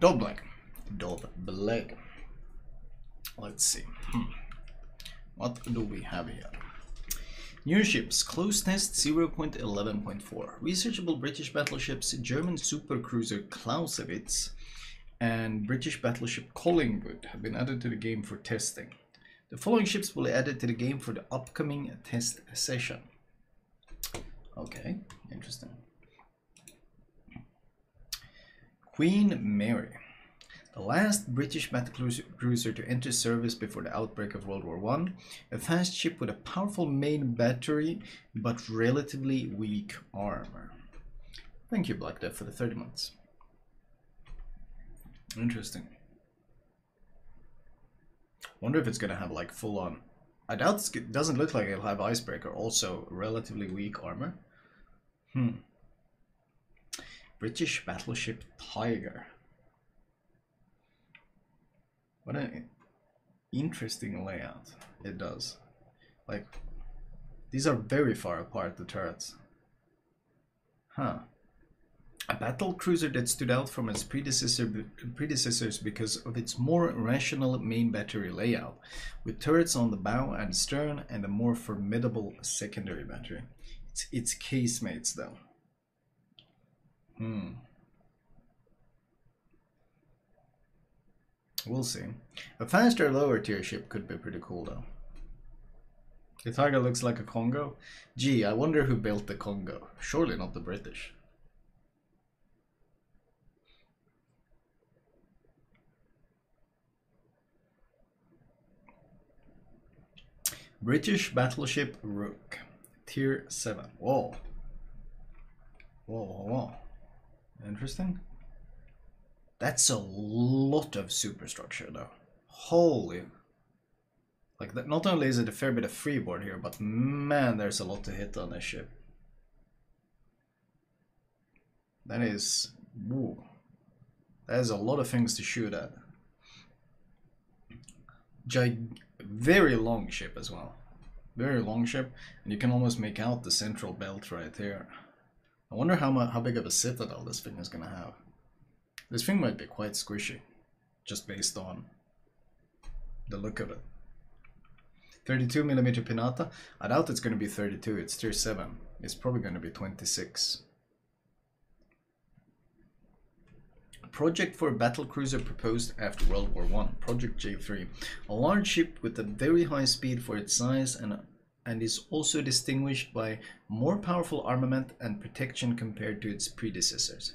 Devblog. black. Let's see. Hmm. What do we have here? New ships, close test 0.11.4. Researchable British battleships, German supercruiser Clausewitz, and British battleship Collingwood have been added to the game for testing. The following ships will be added to the game for the upcoming test session. Okay, interesting. Queen Mary. The last British battlecruiser to enter service before the outbreak of World War I, a fast ship with a powerful main battery but relatively weak armor. Thank you, Black Death, for the 30 months. Interesting. Wonder if it's gonna have like full on. I doubt it doesn't look like it'll have icebreaker. Also, relatively weak armor. Hmm. British battleship Tiger. What an interesting layout it does. Like, these are very far apart, the turrets. Huh. A battle cruiser that stood out from its predecessor, predecessors because of its more rational main battery layout, with turrets on the bow and stern and a more formidable secondary battery. It's, it's casemates though. Hmm. We'll see. A faster lower tier ship could be pretty cool though. The Tiger looks like a Kongo. Gee, I wonder who built the Kongo. Surely not the British. British battleship Rooke, tier 7. Whoa. Whoa, whoa, whoa. Interesting. That's a lot of superstructure though. Holy. Like that, not only is it a fair bit of freeboard here, but man, there's a lot to hit on this ship. That is, woo. That is a lot of things to shoot at. Gig very long ship as well. Very long ship, and you can almost make out the central belt right here. I wonder how much, how big of a citadel this thing is gonna have. This thing might be quite squishy, just based on the look of it. 32 millimeter Pinata. I doubt it's gonna be 32. It's tier 7. It's probably gonna be 26. project for a battle cruiser proposed after World War I, Project J3. A large ship with a very high speed for its size and, and is also distinguished by more powerful armament and protection compared to its predecessors.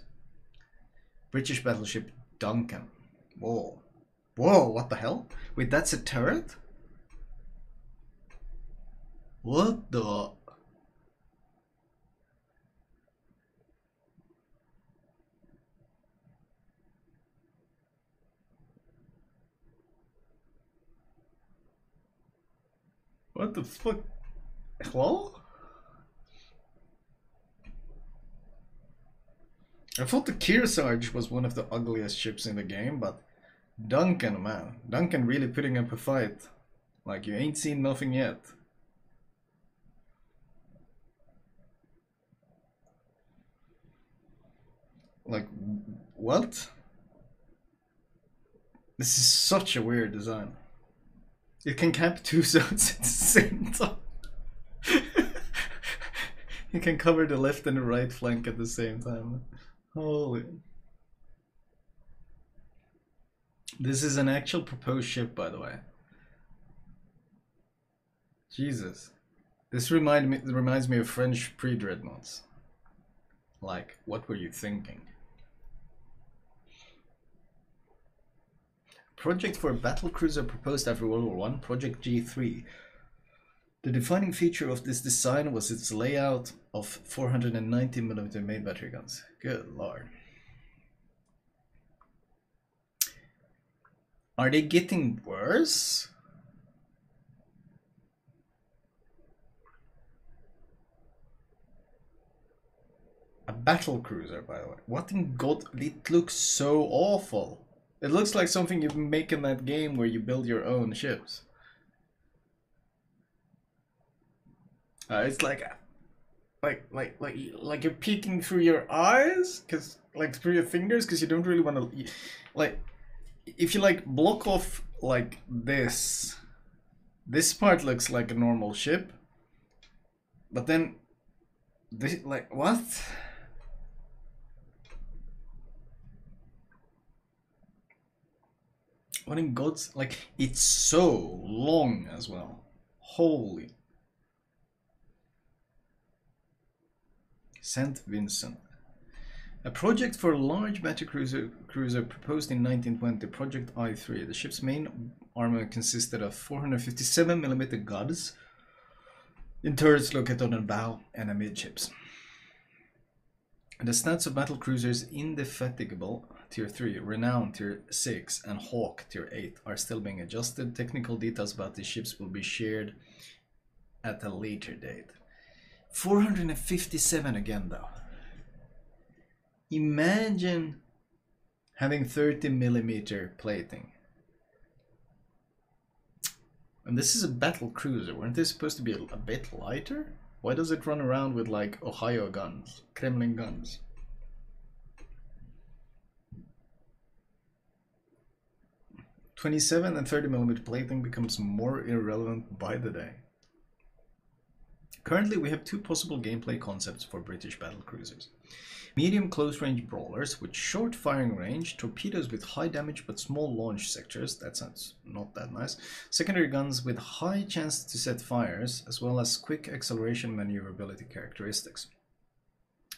British battleship Duncan. Whoa. Whoa, what the hell? Wait, that's a turret? What the... What the fuck? Hello? I thought the Kearsarge was one of the ugliest ships in the game, but Duncan, man. Duncan really putting up a fight. Like, you ain't seen nothing yet. Like, what? This is such a weird design. It can camp two zones at the same time. You can cover the left and the right flank at the same time. Holy. This is an actual proposed ship, by the way. Jesus. This remind me reminds me of French pre-dreadnoughts. Like, what were you thinking? Project for a battle cruiser proposed after World War I, Project G3. The defining feature of this design was its layout of 490mm main battery guns. Good lord. Are they getting worse? A battle cruiser, by the way. What in God? It looks so awful. It looks like something you make in that game where you build your own ships. Uh, it's like like like like like you're peeking through your eyes because like through your fingers because you don't really want to like if you like block off like this this part looks like a normal ship but then this like what? What in god's like it's so long as well. Holy St. Vincent. A project for a large battle cruiser, cruiser proposed in 1920, Project I-3. The ship's main armor consisted of 457mm guns in turrets located on the bow and amidships. The stats of battle cruisers Indefatigable Tier 3, Renown Tier 6, and Hawke Tier 8 are still being adjusted. Technical details about the ships will be shared at a later date. 457 again though. Imagine having 30 millimeter plating. And this is a battle cruiser. Weren't they supposed to be a, bit lighter? Why does it run around with like Ohio guns, Kremlin guns? Twenty-seven and thirty millimeter plating becomes more irrelevant by the day. Currently, we have two possible gameplay concepts for British battle cruisers. Medium close-range brawlers with short firing range, torpedoes with high damage but small launch sectors, that sounds not that nice, secondary guns with high chance to set fires, as well as quick acceleration maneuverability characteristics.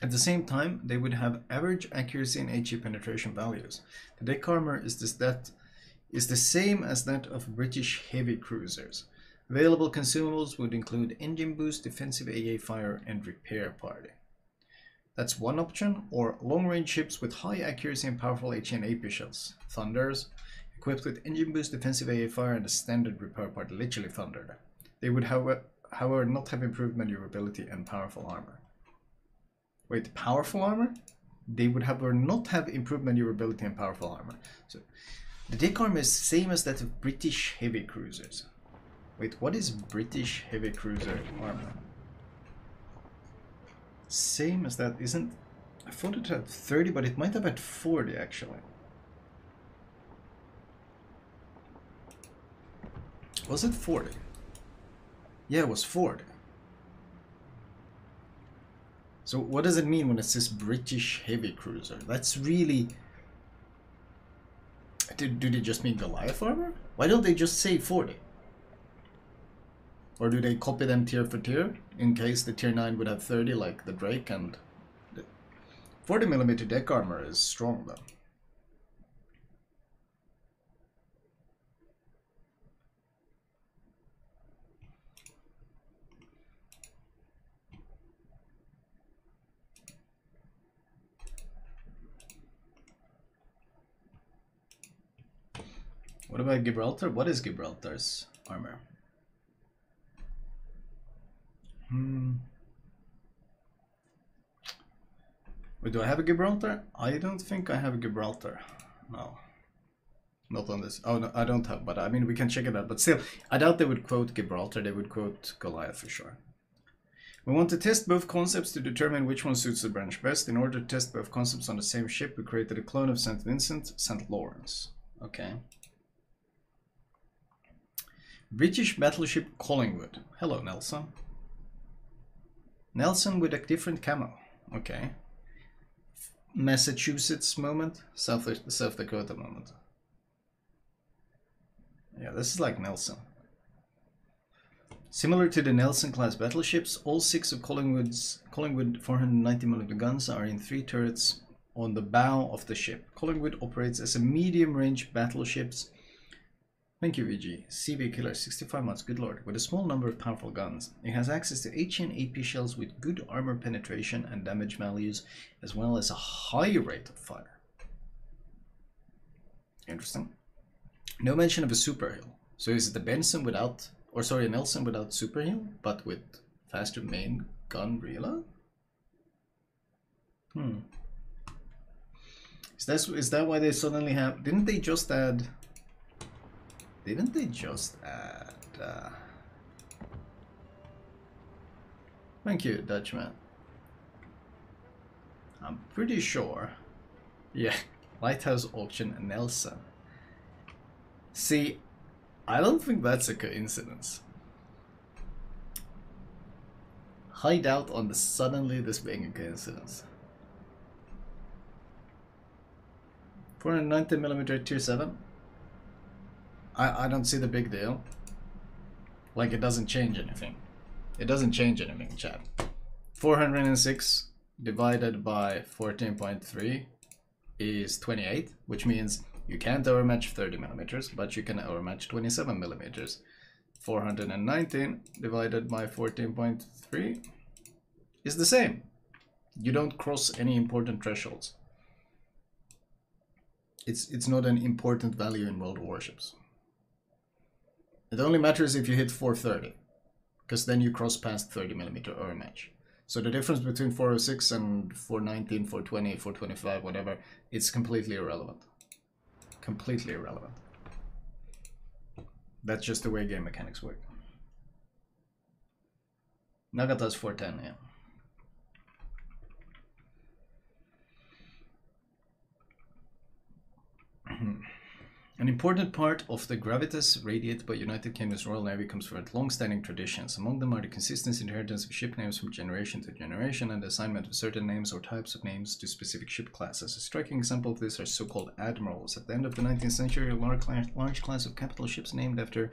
At the same time, they would have average accuracy and HE penetration values. The deck armor is, this, that, is the same as that of British heavy cruisers. Available consumables would include engine boost, defensive AA fire, and repair party. That's one option, or long-range ships with high accuracy and powerful and AP shells. Thunders, equipped with engine boost, defensive AA fire, and a standard repair party, literally Thunderer. They would, however, however, not have improved maneuverability and powerful armor. Wait, powerful armor? They would, however, not have improved maneuverability and powerful armor. So, the deck armor is same as that of British heavy cruisers. Wait, what is British heavy cruiser armor? Same as that, isn't... I thought it had 30, but it might have had 40 actually. Was it 40? Yeah, it was 40. So what does it mean when it says British heavy cruiser? That's really... Do, do they just mean Goliath armor? Why don't they just say 40? Or do they copy them tier for tier in case the tier 9 would have 30 like the Drake and 40 millimeter deck armor is strong though. What about Gibraltar? What is Gibraltar's armor? Hmm. Wait, do I have a Gibraltar? I don't think I have a Gibraltar. No. Not on this. Oh, no, I don't have, but I mean, we can check it out. But still, I doubt they would quote Gibraltar. They would quote Goliath for sure. We want to test both concepts to determine which one suits the branch best. In order to test both concepts on the same ship, we created a clone of St. Vincent, St. Lawrence. Okay. British battleship Collingwood. Hello, Nelson. Nelson with a different camo. Okay. Massachusetts moment, South South Dakota moment. Yeah, this is like Nelson. Similar to the Nelson class battleships, all six of Collingwood's Collingwood 490mm guns are in three turrets on the bow of the ship. Collingwood operates as a medium-range battleships Thank you, VG. CV Killer, 65 months, good lord. With a small number of powerful guns, it has access to and AP shells with good armor penetration and damage values, as well as a high rate of fire. Interesting. No mention of a super heal. So is it the Benson without, or sorry, Nelson without super heal, but with faster main gun reload? Hmm. Is that, is that why they suddenly have, didn't they just add didn't they just add... Uh... Thank you, Dutchman. I'm pretty sure. Yeah, Lighthouse Auction Nelson. See, I don't think that's a coincidence. Hideout on the suddenly this being a coincidence. 490 millimeter tier 7. I, I don't see the big deal. Like it doesn't change anything. It doesn't change anything, chat. 406 divided by 14.3 is 28, which means you can't overmatch 30 millimeters, but you can overmatch 27 millimeters. 419 divided by 14.3 is the same. You don't cross any important thresholds. It's, it's not an important value in World Warships. It only matters if you hit 430, because then you cross past 30 millimeter overmatch. So the difference between 406 and 419, 420, 425, whatever, it's completely irrelevant. Completely irrelevant. That's just the way game mechanics work. Nagato's 410, yeah. An important part of the gravitas radiated by United Kingdom's Royal Navy comes from its long-standing traditions. Among them are the consistent inheritance of ship names from generation to generation and the assignment of certain names or types of names to specific ship classes. A striking example of this are so-called admirals. At the end of the 19th century, a large class of capital ships named after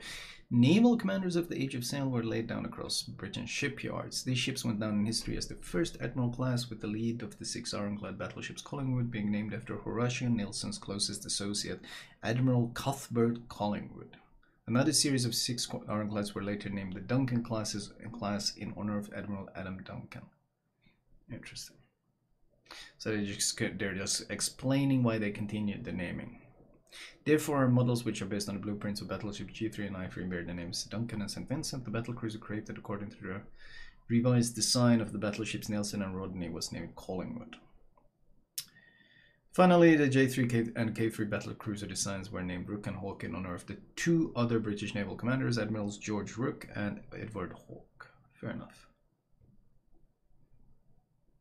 Naval commanders of the Age of Sail were laid down across British shipyards. These ships went down in history as the first admiral class, with the lead of the six ironclad battleships Collingwood being named after Horatio Nelson's closest associate, Admiral Cuthbert Collingwood. Another series of six ironclads were later named the Duncan classes, class in honor of Admiral Adam Duncan. Interesting. So they just, they're just explaining why they continued the naming. Therefore, models which are based on the blueprints of battleship G3 and I3 bear the names Duncan and St. Vincent. The battle cruiser created according to the revised design of the battleships Nelson and Rodney was named Collingwood. Finally, the J3 and K3 battle cruiser designs were named Rooke and Hawke in honor of the two other British naval commanders, Admirals George Rooke and Edward Hawke. Fair enough.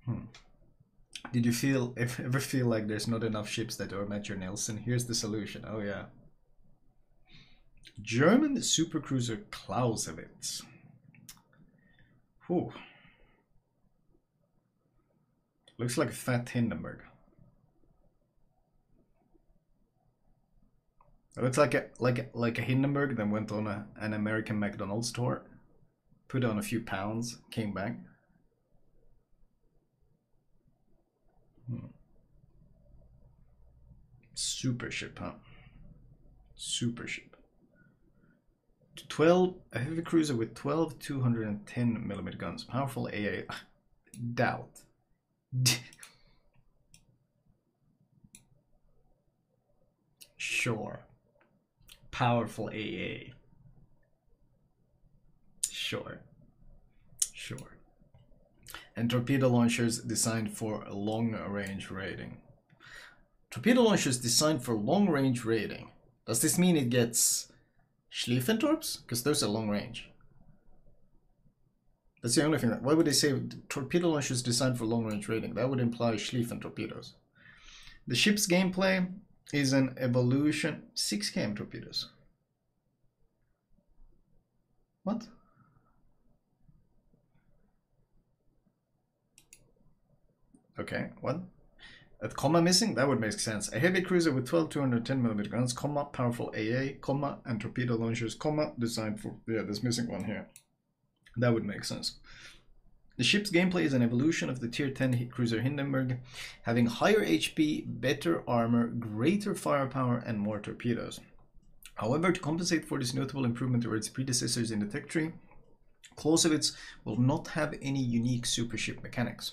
Hmm. Did you feel if ever feel like there's not enough ships that are met your Nelson? Here's the solution. Oh yeah. German supercruiser Clausewitz. Whew. Looks like a fat Hindenburg. It looks like a like a, like a Hindenburg that went on a, an American McDonald's tour, put on a few pounds, came back. Super ship, huh? Super ship. 12, a heavy cruiser with 12 210 millimeter guns. Powerful AA. Doubt. sure. Powerful AA. Sure. Sure and torpedo launchers designed for long range raiding. Torpedo launchers designed for long range raiding. Does this mean it gets Schlieffentorps? Because those are long range. That's the only thing. That, why would they say torpedo launchers designed for long range raiding? That would imply Schlieffen torpedoes. The ship's gameplay is an evolution. 6 km torpedoes. What? Okay, what? A comma missing? That would make sense. A heavy cruiser with 12 210mm guns, comma, powerful AA, comma, and torpedo launchers, comma, designed for... Yeah, this missing one here. That would make sense. The ship's gameplay is an evolution of the Tier 10 cruiser Hindenburg, having higher HP, better armor, greater firepower, and more torpedoes. However, to compensate for this notable improvement over its predecessors in the tech tree, Clausewitz will not have any unique supership mechanics.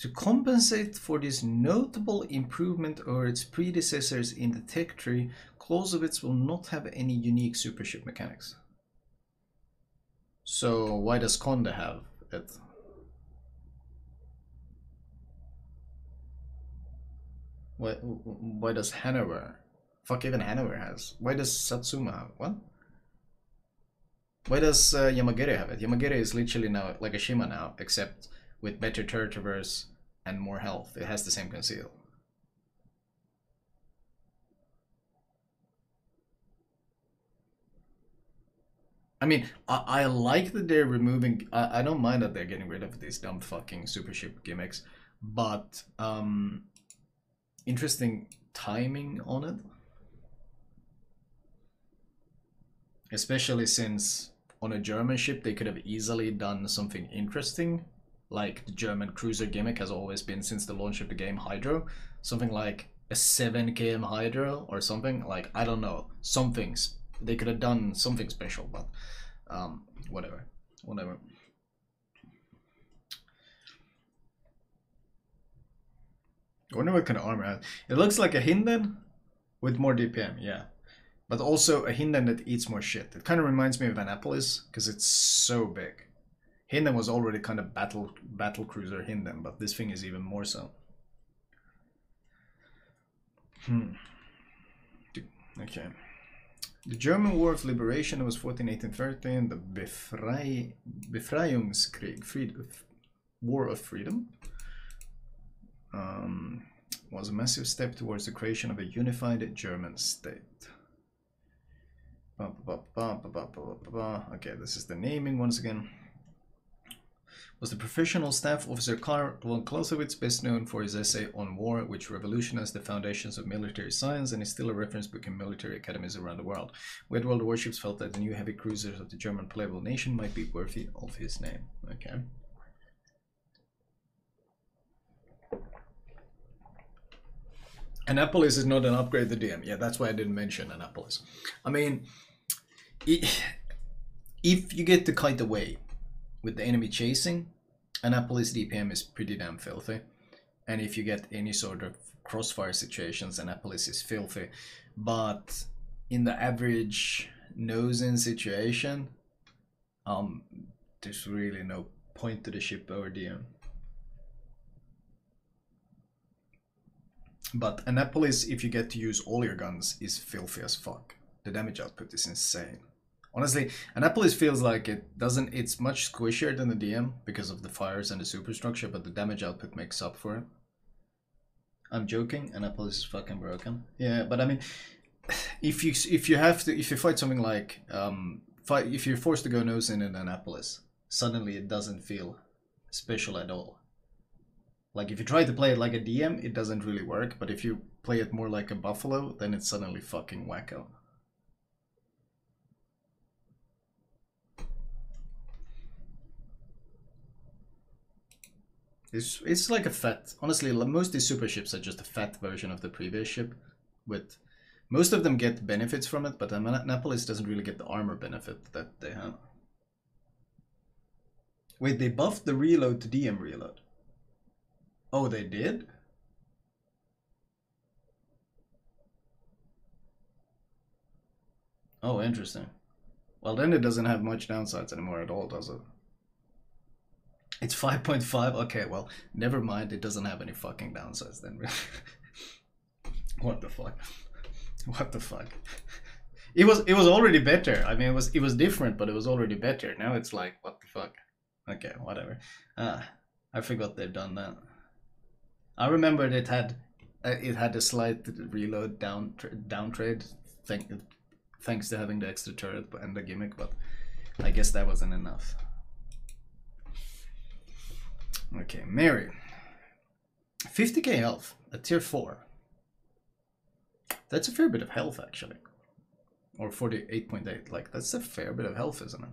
To compensate for this notable improvement over its predecessors in the tech tree, Clausewitz will not have any unique supership mechanics. So why does Conde have it? Why, why does Hanover? Fuck, even Hanover has. Why does Satsuma have? What? Why does uh, have it? Yamagiri is literally now like a Shima now, except with better turret traverse, and more health. It has the same conceal. I mean, I, I like that they're removing. I, I don't mind that they're getting rid of these dumb fucking super ship gimmicks, but um, interesting timing on it. Especially since on a German ship they could have easily done something interesting, like the German cruiser gimmick has always been since the launch of the game Hydro. Something like a 7 km Hydro or something. Like, I don't know. Something's they could have done something special, but um, whatever, whatever. I wonder what kind of armor it has. It looks like a Hinden with more DPM, yeah. But also a Hinden that eats more shit. It kind of reminds me of Annapolis because it's so big. Hinden was already kind of battle battle cruiser Hinden, but this thing is even more so. Hmm. Okay. The German War of Liberation was 1418-13, the Befrei, Befreiungskrieg, Fried, War of Freedom, um, was a massive step towards the creation of a unified German state. Okay, this is the naming once again was the professional staff officer Karl von Clausewitz, best known for his essay on war, which revolutionized the foundations of military science and is still a reference book in military academies around the world. Wet World Warships felt that the new heavy cruisers of the German playable nation might be worthy of his name. Okay. Annapolis is not an upgrade the DM. Yeah, that's why I didn't mention Annapolis. I mean, if you get the kite away, with the enemy chasing, Annapolis DPM is pretty damn filthy. And if you get any sort of crossfire situations, Annapolis is filthy. But in the average nose-in situation, um, there's really no point to the ship over DM. But Annapolis, if you get to use all your guns, is filthy as fuck. The damage output is insane. Honestly, Annapolis feels like it doesn't. It's much squishier than the DM because of the fires and the superstructure, but the damage output makes up for it. I'm joking. Annapolis is fucking broken. Yeah, but I mean, if you if you have to if you fight something like um fight if you're forced to go nose in in Annapolis, suddenly it doesn't feel special at all. Like if you try to play it like a DM, it doesn't really work. But if you play it more like a buffalo, then it's suddenly fucking wacko. It's it's like a fat. Honestly, most of these super ships are just a fat version of the previous ship. With most of them get benefits from it, but Annapolis doesn't really get the armor benefit that they have. Wait, they buffed the reload to DM reload. Oh, they did? Oh, interesting. Well, then it doesn't have much downsides anymore at all, does it? It's 5.5? Okay, well, never mind. It doesn't have any fucking downsides then. what the fuck? What the fuck? It was it was already better. I mean, it was it was different, but it was already better. Now it's like, what the fuck? Okay, whatever. Uh, I forgot they've done that. I remembered it had it had a slight reload down down trade, thank, thanks to having the extra turret and the gimmick, but I guess that wasn't enough. Okay, Mary. 50k health at tier 4. That's a fair bit of health, actually. Or 48.8. Like, that's a fair bit of health, isn't it?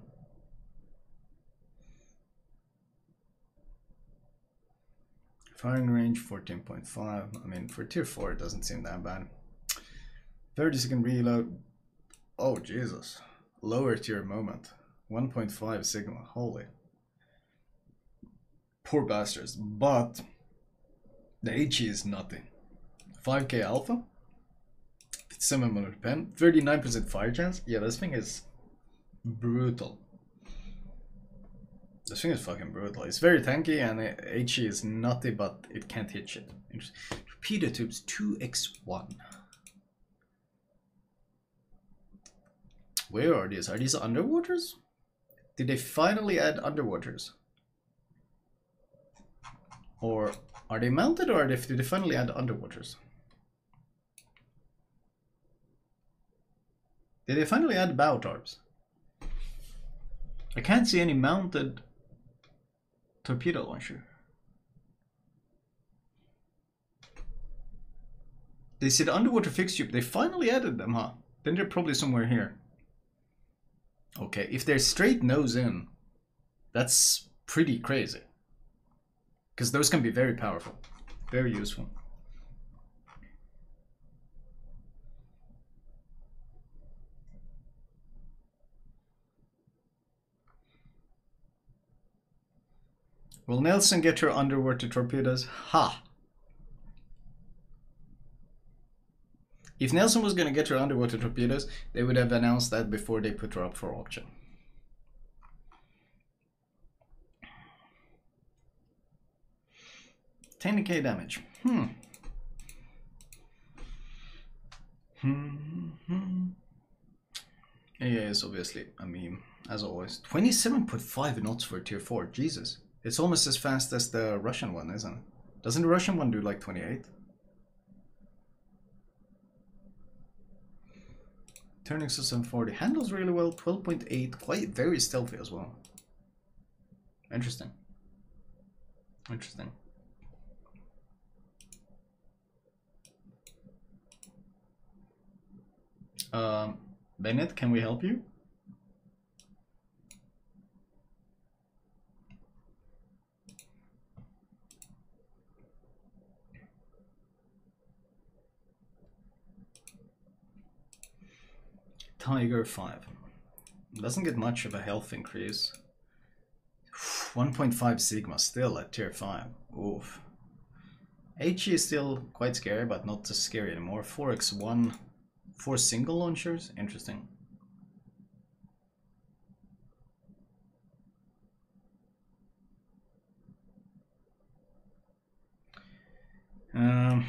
Firing range 14.5. I mean, for tier 4, it doesn't seem that bad. 30 second reload. Oh, Jesus. Lower tier moment. 1.5 sigma. Holy. Poor bastards. But the HE is nothing. 5k alpha. 7 minute pen. 39% fire chance. Yeah, this thing is brutal. This thing is fucking brutal. It's very tanky and HE is nutty, but it can't hit shit. Torpedo tubes 2x1. Where are these? Are these underwaters? Did they finally add underwaters? Or are they mounted or did they finally add underwaters? Did they finally add bow torps? I can't see any mounted torpedo launcher. They said underwater fixture. They finally added them, huh? Then they're probably somewhere here. Okay, if they're straight nose in, that's pretty crazy. Because those can be very powerful, very useful. Will Nelson get her underwater torpedoes? Ha! If Nelson was gonna get her underwater torpedoes, they would have announced that before they put her up for auction. Ten K damage. Hmm. Hmm. hmm. Yeah, is obviously I mean, as always. 27.5 knots for tier 4. Jesus. It's almost as fast as the Russian one, isn't it? Doesn't the Russian one do like 28? Turning to 740. Handles really well. 12.8. Quite very stealthy as well. Interesting. Interesting. Um, Bennett, can we help you? Tiger 5. Doesn't get much of a health increase. 1.5 Sigma still at tier 5. Oof. HE is still quite scary, but not as scary anymore. 4x1, 4 single launchers? Interesting. Um,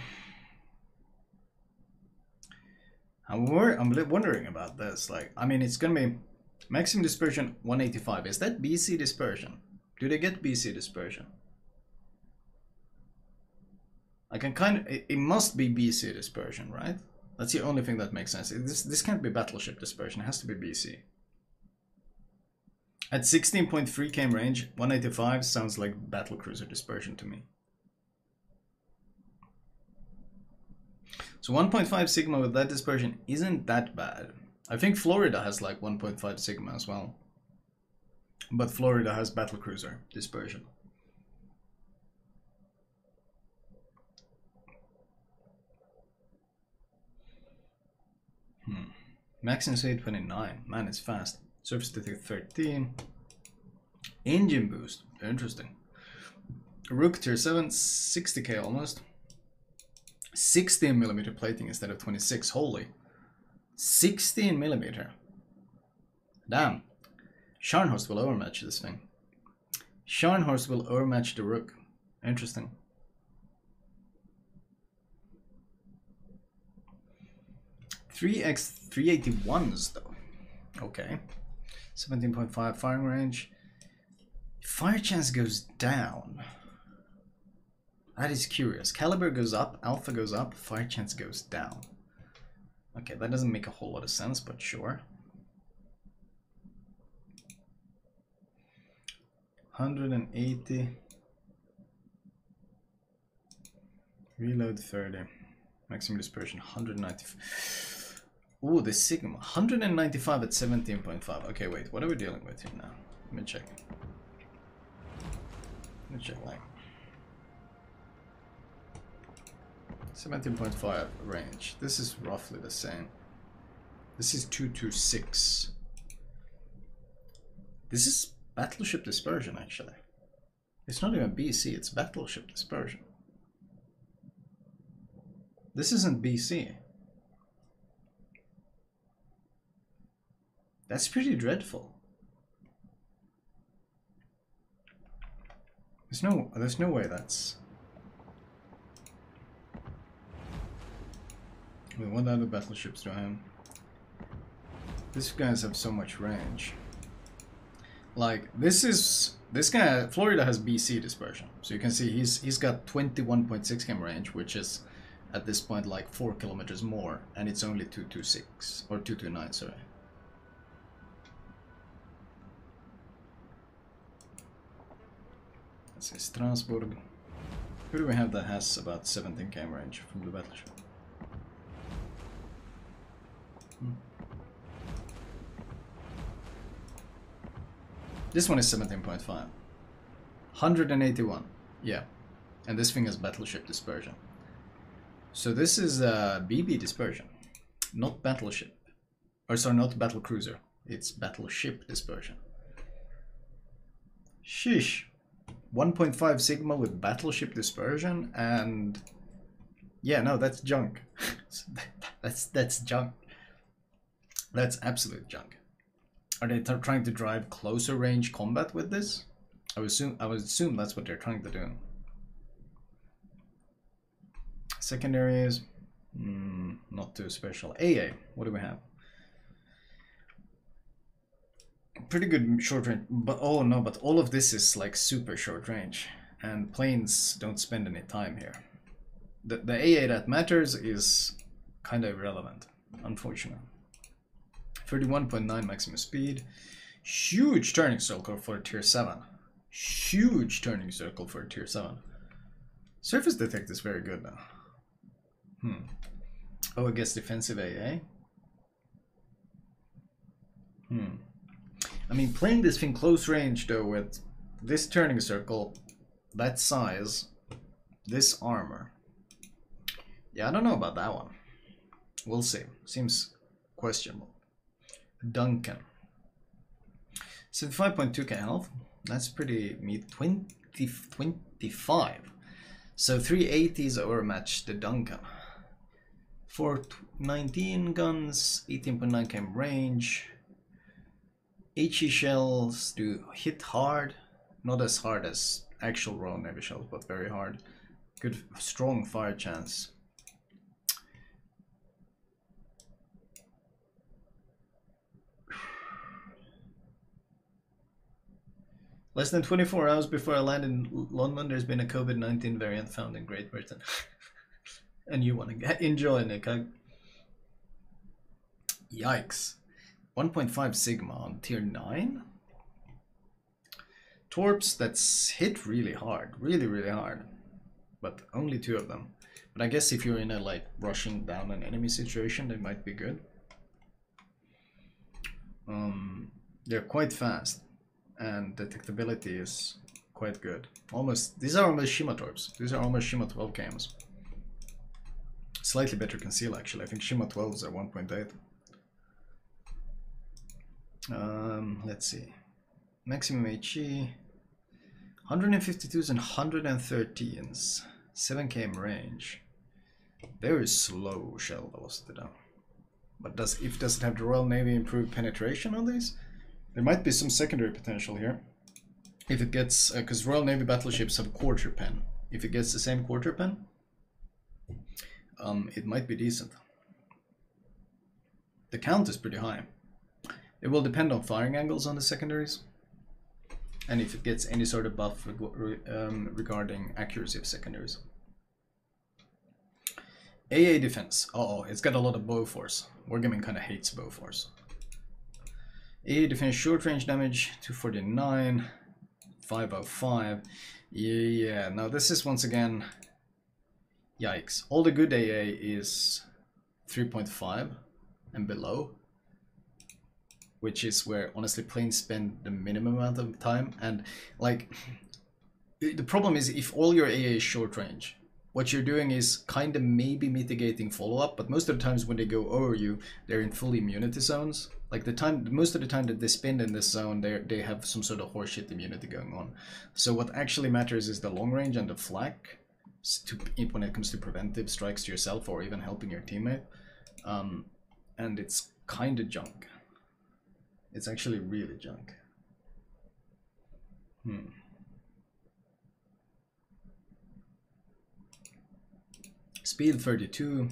I'm, I'm wondering about this. Like, I mean, it's gonna be maximum dispersion 185. Is that BC dispersion? Do they get BC dispersion? I can kind of, it, it must be BC dispersion, right? That's the only thing that makes sense. This, this can't be battleship dispersion, it has to be BC. At 16.3 km range, 185 sounds like battlecruiser dispersion to me. So 1.5 sigma with that dispersion isn't that bad. I think Florida has like 1.5 sigma as well. But Florida has battlecruiser dispersion. Hmm. Max is 829. Man, it's fast. Surface to 13. Engine boost. Interesting. Rooke tier 7, 60k almost. 16 millimeter plating instead of 26. Holy. 16 millimeter. Damn. Scharnhorst will overmatch this thing. Scharnhorst will overmatch the Rooke. Interesting. Three X three eighty ones though. Okay. Seventeen point five firing range. Fire chance goes down. That is curious. Caliber goes up, alpha goes up, fire chance goes down. Okay, that doesn't make a whole lot of sense, but sure. 180. Reload 30. Maximum dispersion 190. Ooh, the Sigma. 195 at 17.5. Okay, wait, what are we dealing with here now? Let me check. Let me check like. 17.5 range. This is roughly the same. This is 226. This is battleship dispersion, actually. It's not even BC, it's battleship dispersion. This isn't BC. That's pretty dreadful. There's no, there's no way that's Wait, what other battleships do I have? These guys have so much range. like this is this guy Florida has BC dispersion, so you can see he's he's got 21.6 km range, which is at this point like four kilometers more, and it's only 226 or 229, sorry. Let's Strasbourg. Who do we have that has about 17 km range from the battleship? Hmm. This one is 17.5. 181. Yeah. And this thing is battleship dispersion. So this is a BB dispersion, not battleship. Or sorry, not battle cruiser. It's battleship dispersion. Sheesh. 1.5 sigma with battleship dispersion and yeah, no, that's junk. that's that's junk. That's absolute junk. Are they trying to drive closer range combat with this? I would assume I would assume that's what they're trying to do. Secondaries, mm, not too special. AA, what do we have? Pretty good short range, but oh no, but all of this is like super short range, and planes don't spend any time here. The, the AA that matters is kind of irrelevant, unfortunately. 31.9 maximum speed. Huge turning circle for tier 7. Huge turning circle for tier 7. Surface detect is very good now. Hmm. Oh, I guess defensive AA? Hmm. I mean, playing this thing close range though with this turning circle, that size, this armor. Yeah, I don't know about that one. We'll see. Seems questionable. Duncan. 75.2k health. That's pretty meat. 20, 25. So 380s overmatch the Duncan. 419 guns, 18.9 range. HE shells do hit hard. Not as hard as actual Royal Navy shells, but very hard. Good, strong fire chance. Less than 24 hours before I land in London, there's been a COVID-19 variant found in Great Britain. and you want to enjoy, Nick. Yikes. 1.5 Sigma on tier 9? Torps that's hit really hard. Really, really hard. But only two of them. But I guess if you're in a like rushing down an enemy situation, they might be good. Um, they're quite fast and detectability is quite good. Almost, these are almost Shima Torps. These are almost Shima 12 cams. Slightly better conceal actually. I think Shima 12s are 1.8. Um, let's see. Maximum HE. 152s and 113s. 7 km range. Very slow shell velocity. But does if does it have the Royal Navy improved penetration on these? There might be some secondary potential here. If it gets, because uh, Royal Navy battleships have quarter pen. If it gets the same quarter pen, um, it might be decent. The count is pretty high. It will depend on firing angles on the secondaries. And if it gets any sort of buff reg um, regarding accuracy of secondaries. AA defense. Uh oh, it's got a lot of Bofors. Wargaming kind of hates Bofors. AA defense short range damage, 249, 505. Yeah, now this is once again, yikes. All the good AA is 3.5 and below, which is where honestly planes spend the minimum amount of time. And like, the problem is if all your AA is short range, what you're doing is kind of maybe mitigating follow-up, but most of the times when they go over you, they're in full immunity zones. Like the time, most of the time that they spend in this zone, they they have some sort of horseshit immunity going on. So what actually matters is the long range and the flak. To, when it comes to preventive strikes to yourself or even helping your teammate, um, and it's kind of junk. It's actually really junk. Hmm. Speed 32.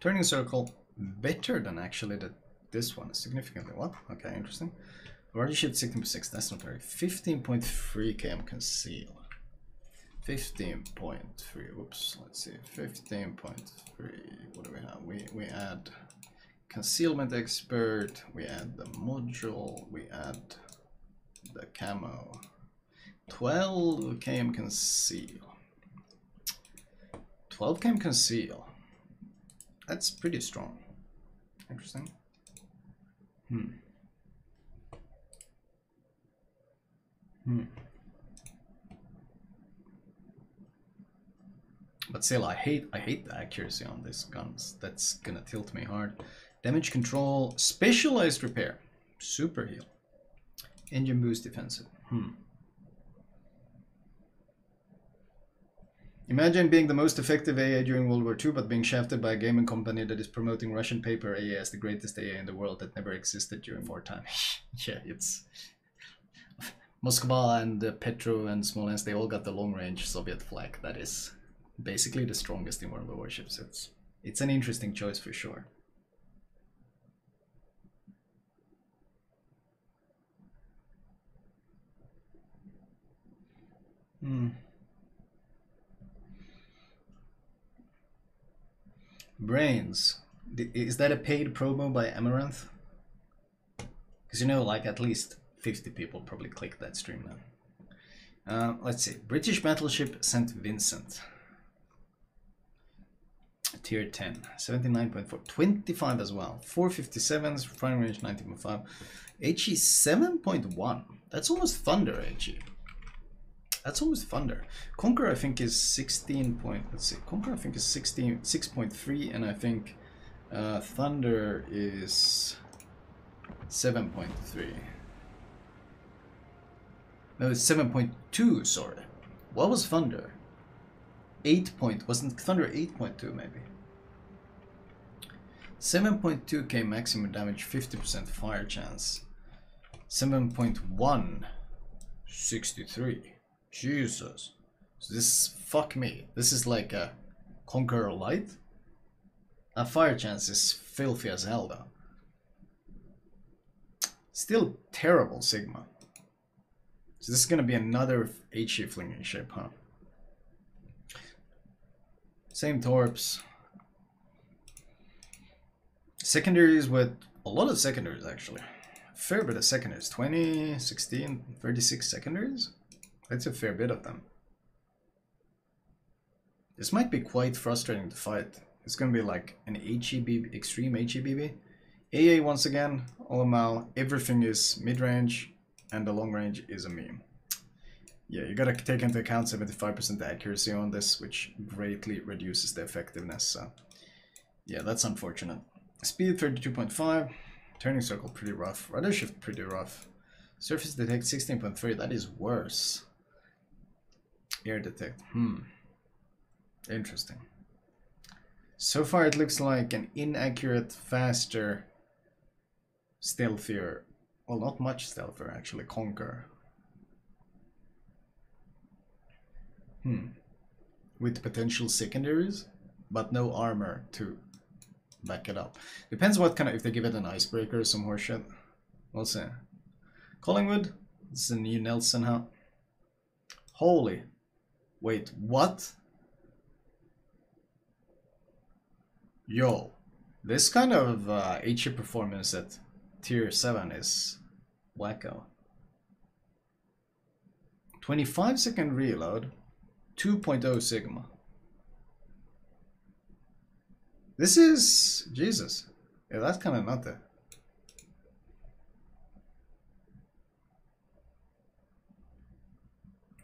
Turning circle better than actually the this one significantly what? Okay, interesting. Already shipped 16.6, that's not very. 15.3 km conceal. 15.3, whoops, let's see. 15.3, what do we have? We, we add concealment expert, we add the module, we add the camo. 12 km conceal. 12 km conceal. That's pretty strong. Interesting. Hmm. Hmm. But still, I hate I hate the accuracy on these guns. That's gonna tilt me hard. Damage control, specialized repair, super heal, engine boost defensive. Hmm. Imagine being the most effective AA during World War II, but being shafted by a gaming company that is promoting Russian paper AA as the greatest AA in the world that never existed during wartime. yeah, it's Moskva and uh, Petro and Smolensk. They all got the long-range Soviet flag. That is basically the strongest in World of Warships. It's it's an interesting choice for sure. Hmm. Brains. Is that a paid promo by Amaranth? Because you know, like at least 50 people probably clicked that stream now. Uh, let's see. British battleship St. Vincent. Tier 10. 79.4. 25 as well. 457s, firing range 19.5. HE 7.1. That's almost Thunder HE. That's almost Thunder. Conquer I think is 16 point, let's see, Conquer I think is 16, 6.3 and I think uh, Thunder is 7.3. No, it's 7.2, sorry. What was Thunder? 8 point, wasn't Thunder 8.2 maybe? 7.2k maximum damage, 50% fire chance. 7.1, 63. Jesus. So this, fuck me. This is like a Conqueror Light? A fire chance is filthy as hell though. Still terrible Sigma. So this is gonna be another HE flinging ship, huh? Same torps. Secondaries with a lot of secondaries actually. fair bit of secondaries. 20, 16, 36 secondaries? That's a fair bit of them. This might be quite frustrating to fight. It's gonna be like an HEB, extreme HEBB. AA once again, all everything is mid-range and the long range is a meme. Yeah, you gotta take into account 75% accuracy on this, which greatly reduces the effectiveness. So yeah, that's unfortunate. Speed 32.5, turning circle pretty rough, rudder shift pretty rough. Surface detect 16.3, that is worse. Air detect. Hmm. Interesting. So far it looks like an inaccurate, faster, stealthier, well not much stealthier actually, Conquer. Hmm. With potential secondaries, but no armor to back it up. Depends what kind of, if they give it an icebreaker or some horseshit. We'll see. Collingwood, this is a new Nelson, huh? Holy Wait, what? Yo, this kind of uh, HE performance at tier 7 is wacko. 25 second reload, 2.0 sigma. This is Jesus. Yeah, that's kind of not there.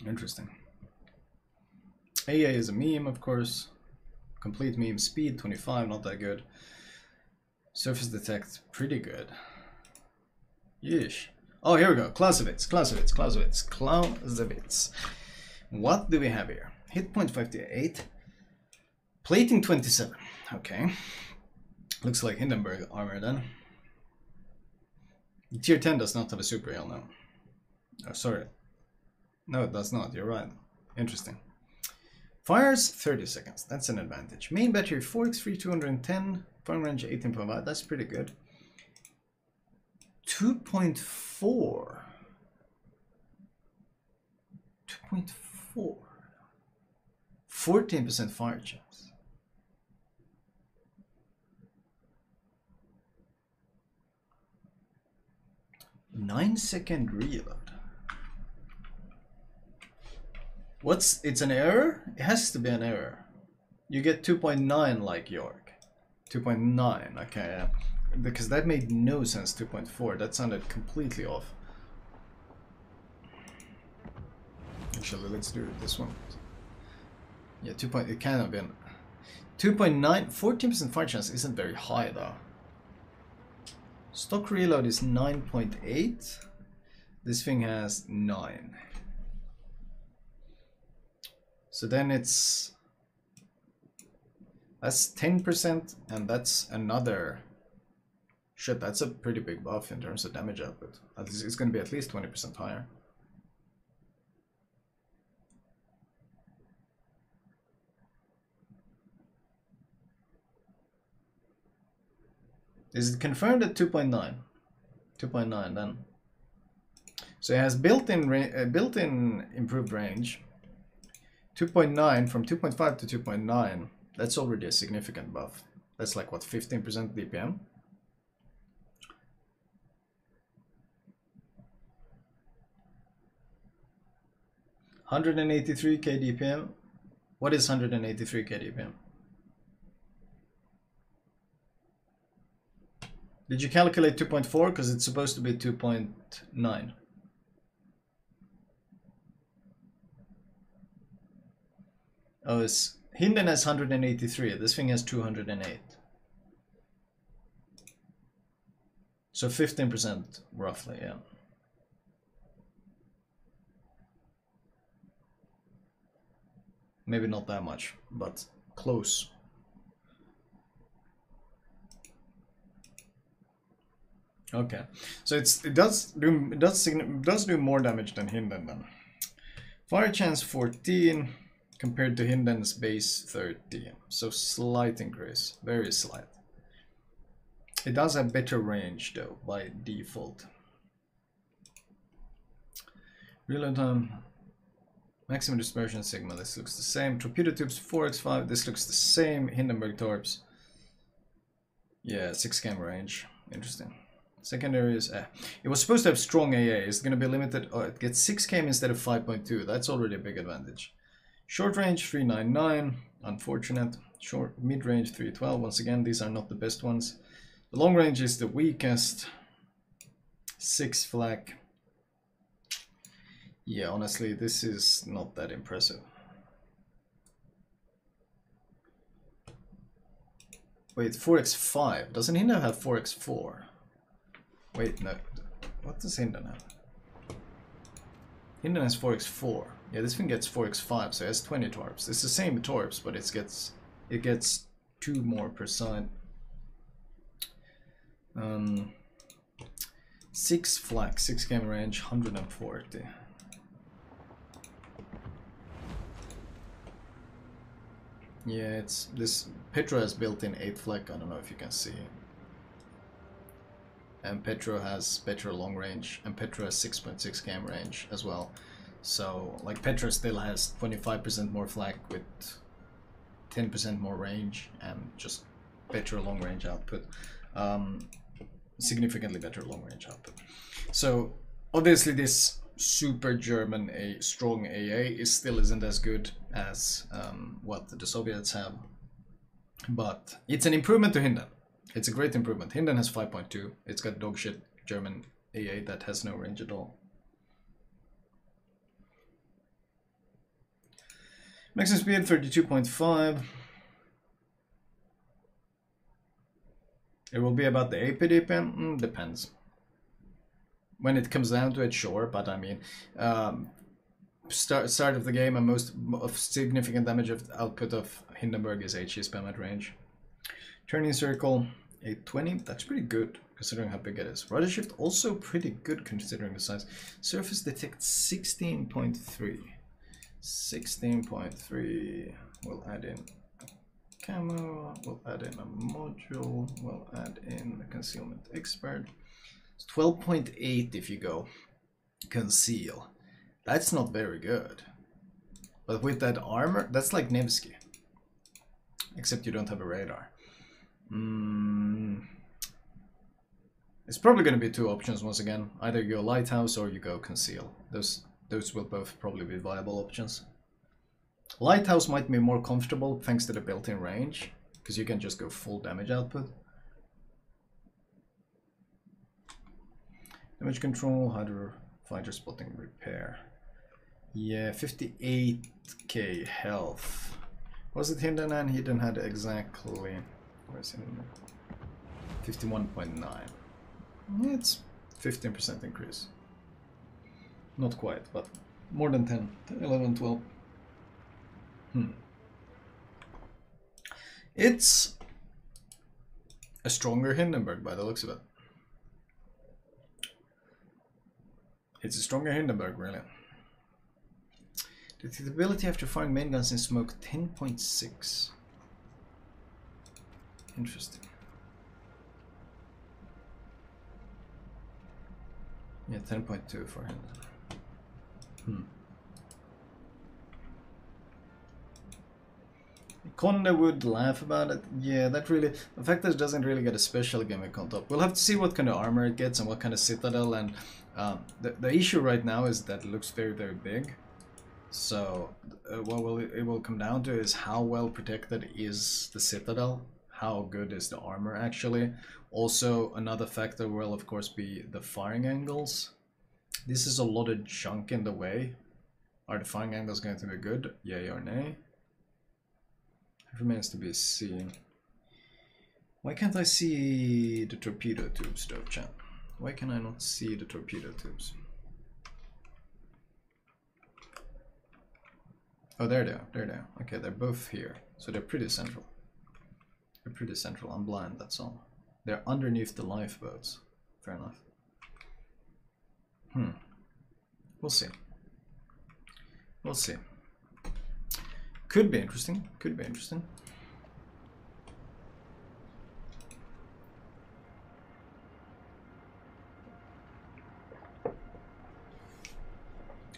Interesting. AA is a meme, of course. Complete meme speed, 25, not that good. Surface detect, pretty good. Yeesh. Oh, here we go. Clausewitz, Clausewitz, Clausewitz, Clausewitz. What do we have here? Hit point 58. Plating 27. Okay. Looks like Hindenburg armor then. Tier 10 does not have a super heal now. Oh, sorry. No, it does not. You're right. Interesting. Fires 30 seconds, that's an advantage. Main battery 4x3 210, fire range 18.5, that's pretty good. 2.4. 2.4. 14% fire chance. Nine second reload. What's it's an error? It has to be an error. You get 2.9 like York. 2.9, okay. Because that made no sense, 2.4. That sounded completely off. Actually, let's do this one. Yeah, 2. Point, it can have been. 2.9, 14% fire chance isn't very high though. Stock reload is 9.8. This thing has 9. So then it's that's 10% and that's another shit, that's a pretty big buff in terms of damage output. It's going to be at least 20% higher. Is it confirmed at 2.9? 2.9 then. So it has built-in uh, built-in improved range. 2.9 from 2.5 to 2.9. That's already a significant buff. That's like what 15% DPM. Hundred and eighty-three KDPM. What is hundred and eighty-three KDPM? Did you calculate 2.4? Because it's supposed to be 2.9. Oh, it's Hinden has 183. This thing has 208. So 15% roughly, yeah. Maybe not that much, but close. Okay, so it's it does do it does does do more damage than Hinden then. Fire chance 14 compared to Hinden's base 30. So slight increase, very slight. It does have better range though by default. Reload time, maximum dispersion sigma, this looks the same. Torpedo tubes 4x5, this looks the same. Hindenburg torps. Yeah, 6 km range, interesting. Secondary is, eh. It was supposed to have strong AA. It's going to be limited. Oh, it gets 6 km instead of 5.2. That's already a big advantage. Short range 399. Unfortunate. Short mid range 312. Once again, these are not the best ones. The long range is the weakest. 6 flak. Yeah, honestly, this is not that impressive. Wait, 4x5. Doesn't now have 4x4? Wait, no. What does Hinden have? Hinden has 4x4. Yeah, this thing gets 4x5, so it has 20 torps. It's the same torps, but it gets it gets two more per side. Um, six flak, six km range, 140. Yeah, it's this Petro has built in 8 flak, I don't know if you can see and Petro has better long range, and Petro has 6.6 km range as well. So, like, Petro still has 25% more flak with 10% more range and just better long range output. Um, significantly better long range output. So, obviously, this super German a strong AA is still isn't as good as um, what the Soviets have, but it's an improvement to Hinden. It's a great improvement. Hinden has 5.2. It's got dogshit German AA that has no range at all. Maximum speed 32.5. It will be about the APDP? Mm, depends. When it comes down to it, sure, but I mean, um, start start of the game and most of significant damage of output of Hindenburg is HE spam at range. Turning circle, 820, that's pretty good considering how big it is. Rudder shift also pretty good considering the size. Surface detect 16.3. 16.3, we'll add in a camo, we'll add in a module, we'll add in a concealment expert. 12.8 if you go conceal. That's not very good. But with that armor, that's like Nevsky. Except you don't have a radar. Mm. It's probably going to be two options once again. Either you go lighthouse or you go conceal. Those those will both probably be viable options. Lighthouse might be more comfortable thanks to the built-in range, because you can just go full damage output. Damage control, hydro fighter spotting repair. Yeah, 58k health. Was it Hinden and Hinden had exactly where's Hinden? 51.9. It's 15% increase. Not quite, but more than 10, 10 11, 12. Hmm. It's a stronger Hindenburg by the looks of it. It's a stronger Hindenburg, really. The Detectability after firing main guns in smoke 10.6. Interesting. Yeah, 10.2 for him. Hmm. Conde would laugh about it. Yeah, that really... The fact that it doesn't really get a special gimmick on top. We'll have to see what kind of armor it gets and what kind of citadel. And um, the, the issue right now is that it looks very, very big. So uh, what will it, it will come down to is how well protected is the citadel. How good is the armor actually. Also, another factor will of course be the firing angles. This is a lot of junk in the way. Are the firing angles going to be good? Yay or nay? It remains to be seen. Why can't I see the torpedo tubes though, chat? Why can I not see the torpedo tubes? Oh, there they are, there they are. Okay, they're both here. So they're pretty central. They're pretty central. I'm blind, that's all. They're underneath the lifeboats. Fair enough. Hmm. We'll see. We'll see. Could be interesting. Could be interesting.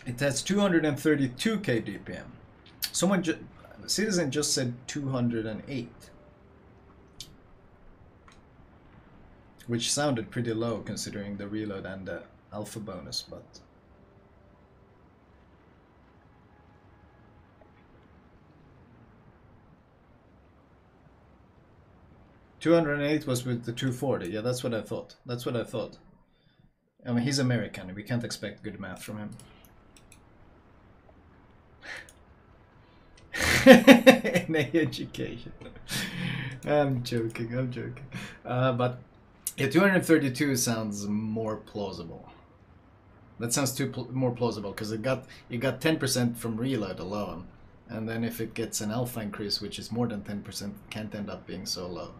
It has 232k DPM. Someone, citizen just said 208. Which sounded pretty low considering the reload and the alpha bonus, but... Two hundred and eight was with the two forty. Yeah, that's what I thought. That's what I thought. I mean, he's American. We can't expect good math from him. NA education. I'm joking, I'm joking. Uh, but yeah, 232 sounds more plausible. That sounds too pl more plausible because it got it got 10% from reload alone, and then if it gets an alpha increase, which is more than 10%, can't end up being so low.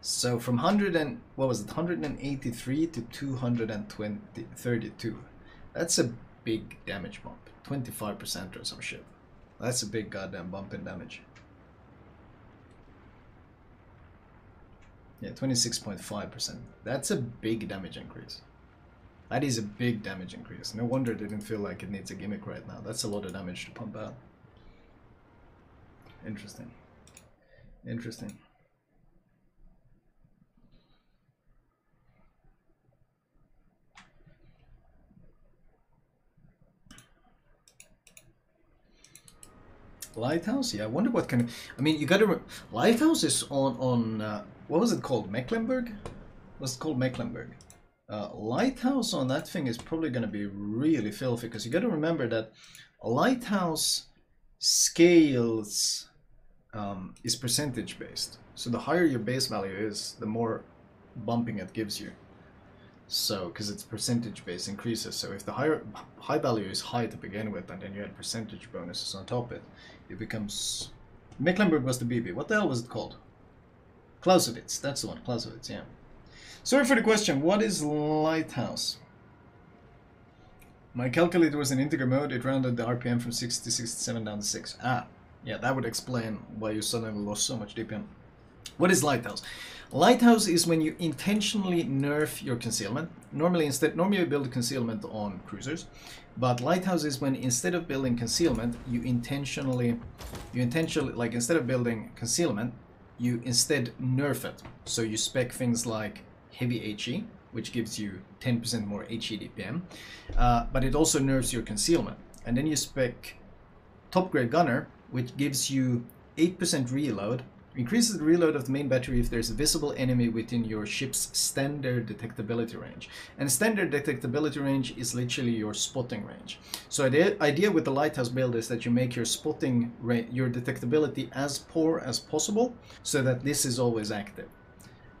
So from 100 and what was it, 183 to 220, 32. That's a big damage bump. 25% or some shit. That's a big goddamn bump in damage. Yeah, 26.5%. That's a big damage increase. That is a big damage increase. No wonder it didn't feel like it needs a gimmick right now. That's a lot of damage to pump out. Interesting. Interesting. Lighthouse? Yeah, I wonder what kind of. I mean, you gotta. Lighthouse is on on uh, what was it called? Mecklenburg? What's it called? Mecklenburg. Uh, lighthouse on that thing is probably gonna be really filthy because you gotta remember that a lighthouse scales um, is percentage based. So the higher your base value is, the more bumping it gives you. So, because it's percentage based increases. So if the higher high value is high to begin with, and then you add percentage bonuses on top of it, it becomes... Mecklenburg was the BB. What the hell was it called? Clausewitz. That's the one. Clausewitz, yeah. Sorry for the question. What is Lighthouse? My calculator was in integer mode. It rounded the RPM from 60 to 67 down to 6. Ah, yeah, that would explain why you suddenly lost so much DPM. What is lighthouse? Lighthouse is when you intentionally nerf your concealment. Normally, instead, normally you build concealment on cruisers, but lighthouse is when instead of building concealment, you intentionally, you intentionally like instead of building concealment, you instead nerf it. So you spec things like heavy HE, which gives you 10% more HE DPM, uh, but it also nerfs your concealment. And then you spec top grade gunner, which gives you 8% reload Increases the reload of the main battery if there's a visible enemy within your ship's standard detectability range. And standard detectability range is literally your spotting range. So the idea with the lighthouse build is that you make your spotting rate your detectability as poor as possible so that this is always active.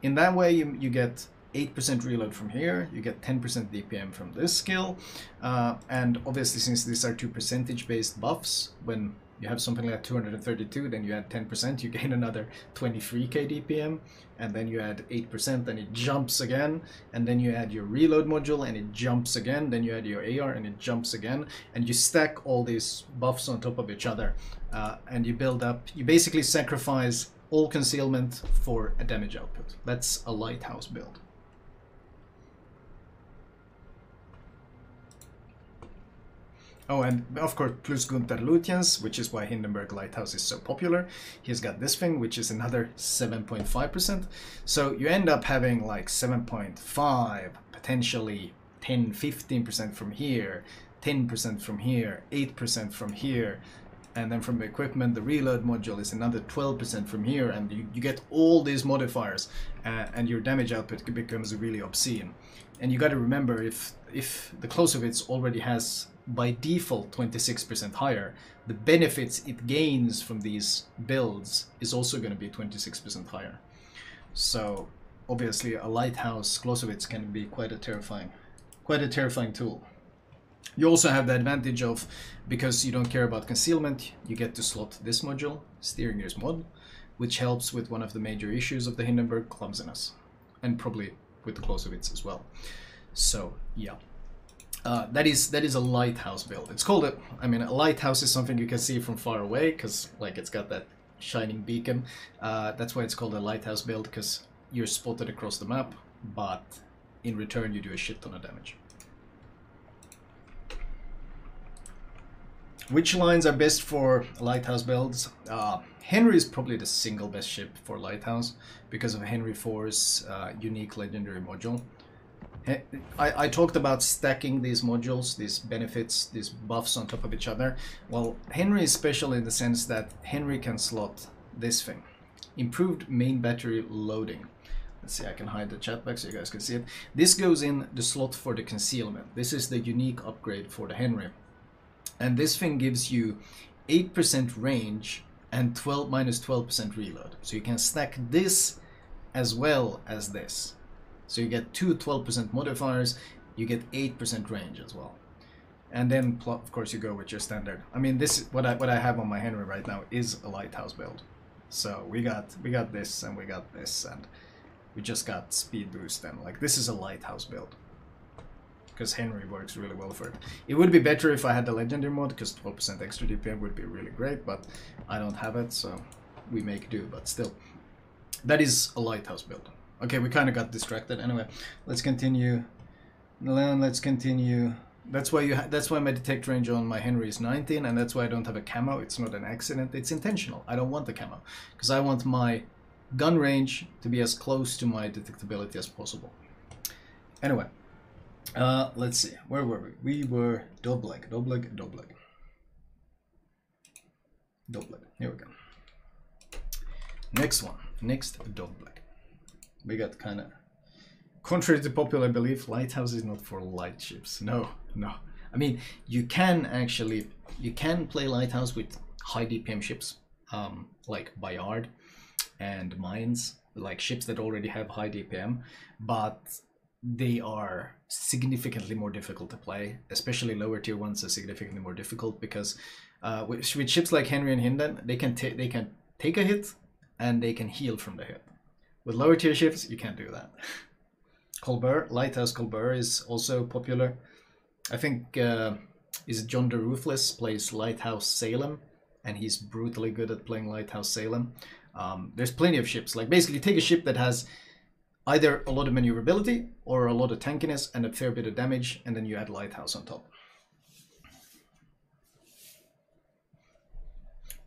In that way you, you get 8% reload from here, you get 10% DPM from this skill, uh, and obviously since these are two percentage based buffs, when you have something like 232, then you add 10%, you gain another 23k DPM, and then you add 8%, then it jumps again, and then you add your reload module, and it jumps again, then you add your AR, and it jumps again, and you stack all these buffs on top of each other, uh, and you build up, you basically sacrifice all concealment for a damage output. That's a lighthouse build. Oh, and of course, plus Gunther Lütjens, which is why Hindenburg Lighthouse is so popular. He's got this thing, which is another 7.5%. So you end up having like 7.5, potentially 10, 15% from here, 10% from here, 8% from here, and then from the equipment, the reload module is another 12% from here, and you, you get all these modifiers, uh, and your damage output becomes really obscene. And you got to remember, if if the Clausewitz already has by default 26% higher, the benefits it gains from these builds is also going to be 26% higher. So obviously a lighthouse Clausewitz can be quite a terrifying, quite a terrifying tool. You also have the advantage of, because you don't care about concealment, you get to slot this module, steering gears mod, which helps with one of the major issues of the Hindenburg, clumsiness, and probably with the Clausewitz as well. So yeah. Uh, that is that is a lighthouse build. It's called a. I mean, a lighthouse is something you can see from far away because like it's got that shining beacon. Uh, that's why it's called a lighthouse build because you're spotted across the map, but in return you do a shit ton of damage. Which lines are best for lighthouse builds? Uh, Henry is probably the single best ship for lighthouse because of Henry 4's uh, unique legendary module. Eh, I, I talked about stacking these modules, these benefits, these buffs on top of each other. Well, Henry is special in the sense that Henry can slot this thing. Improved main battery loading. Let's see, I can hide the chat box so you guys can see it. This goes in the slot for the concealment. This is the unique upgrade for the Henry. And this thing gives you 8% range and 12 minus 12% reload. So you can stack this as well as this. So you get two 12% modifiers, you get 8% range as well. And then, of course, you go with your standard. I mean, this what I what I have on my Henry right now is a lighthouse build. So we got we got this and we got this and we just got speed boost and like this is a lighthouse build because Henry works really well for it. It would be better if I had the legendary mod because 12% extra DPM would be really great, but I don't have it, so we make do. But still, that is a lighthouse build. Okay, we kind of got distracted. Anyway, let's continue. Let's continue. That's why you. that's why my detect range on my Henry is 19, and that's why I don't have a camo. It's not an accident. It's intentional. I don't want the camo because I want my gun range to be as close to my detectability as possible. Anyway, uh, let's see. Where were we? We were Devblog, Devblog, Devblog. Devblog. Here we go. Next one. Next Devblog we got kind of contrary to popular belief lighthouse is not for light ships. No no. I mean you can actually you can play lighthouse with high dpm ships um, like bayard and Mainz like ships that already have high dpm but they are significantly more difficult to play especially lower tier ones are significantly more difficult because uh, with, with ships like henry and hinden they can they can take a hit and they can heal from the hit with lower tier ships, you can't do that. Colbert, Lighthouse Colbert is also popular. I think uh, is John the Ruthless plays Lighthouse Salem, and he's brutally good at playing Lighthouse Salem. Um, there's plenty of ships. Like basically, take a ship that has either a lot of maneuverability or a lot of tankiness and a fair bit of damage, and then you add lighthouse on top.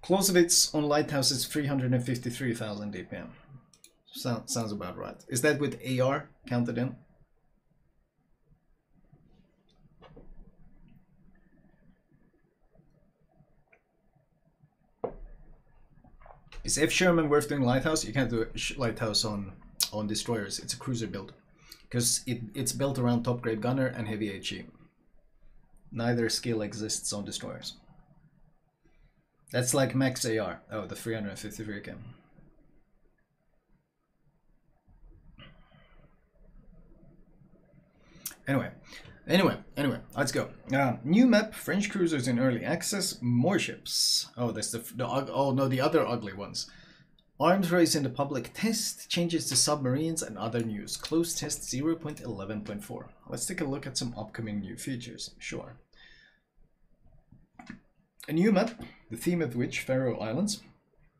Clausewitz on lighthouse is 353,000 DPM. Sound, sounds about right. Is that with AR counted in? Is F Sherman worth doing lighthouse? You can't do lighthouse on on destroyers. It's a cruiser build because it, it's built around top grade gunner and heavy HE. Neither skill exists on destroyers. That's like max AR. Oh, the 353 again. Anyway, anyway, anyway, let's go. Uh, new map, French cruisers in early access, more ships. Oh, that's the, the oh no, the other ugly ones. Arms race in the public test, changes to submarines and other news. Closed test 0.11.4. Let's take a look at some upcoming new features. Sure. A new map, the theme of which, Faroe Islands,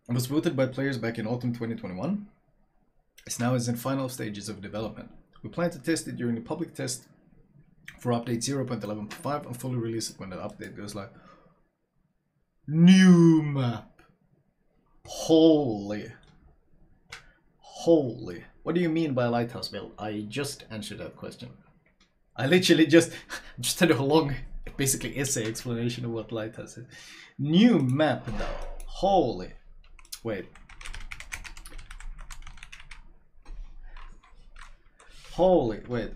was voted by players back in autumn 2021, It's now is in final stages of development. We plan to test it during the public test for update 0.11.5 and fully release it when that update goes live. New map. Holy. Holy. What do you mean by lighthouse build? I just answered that question. I literally just just had a long, basically essay explanation of what lighthouse is. New map though. Holy. Wait. Holy, wait.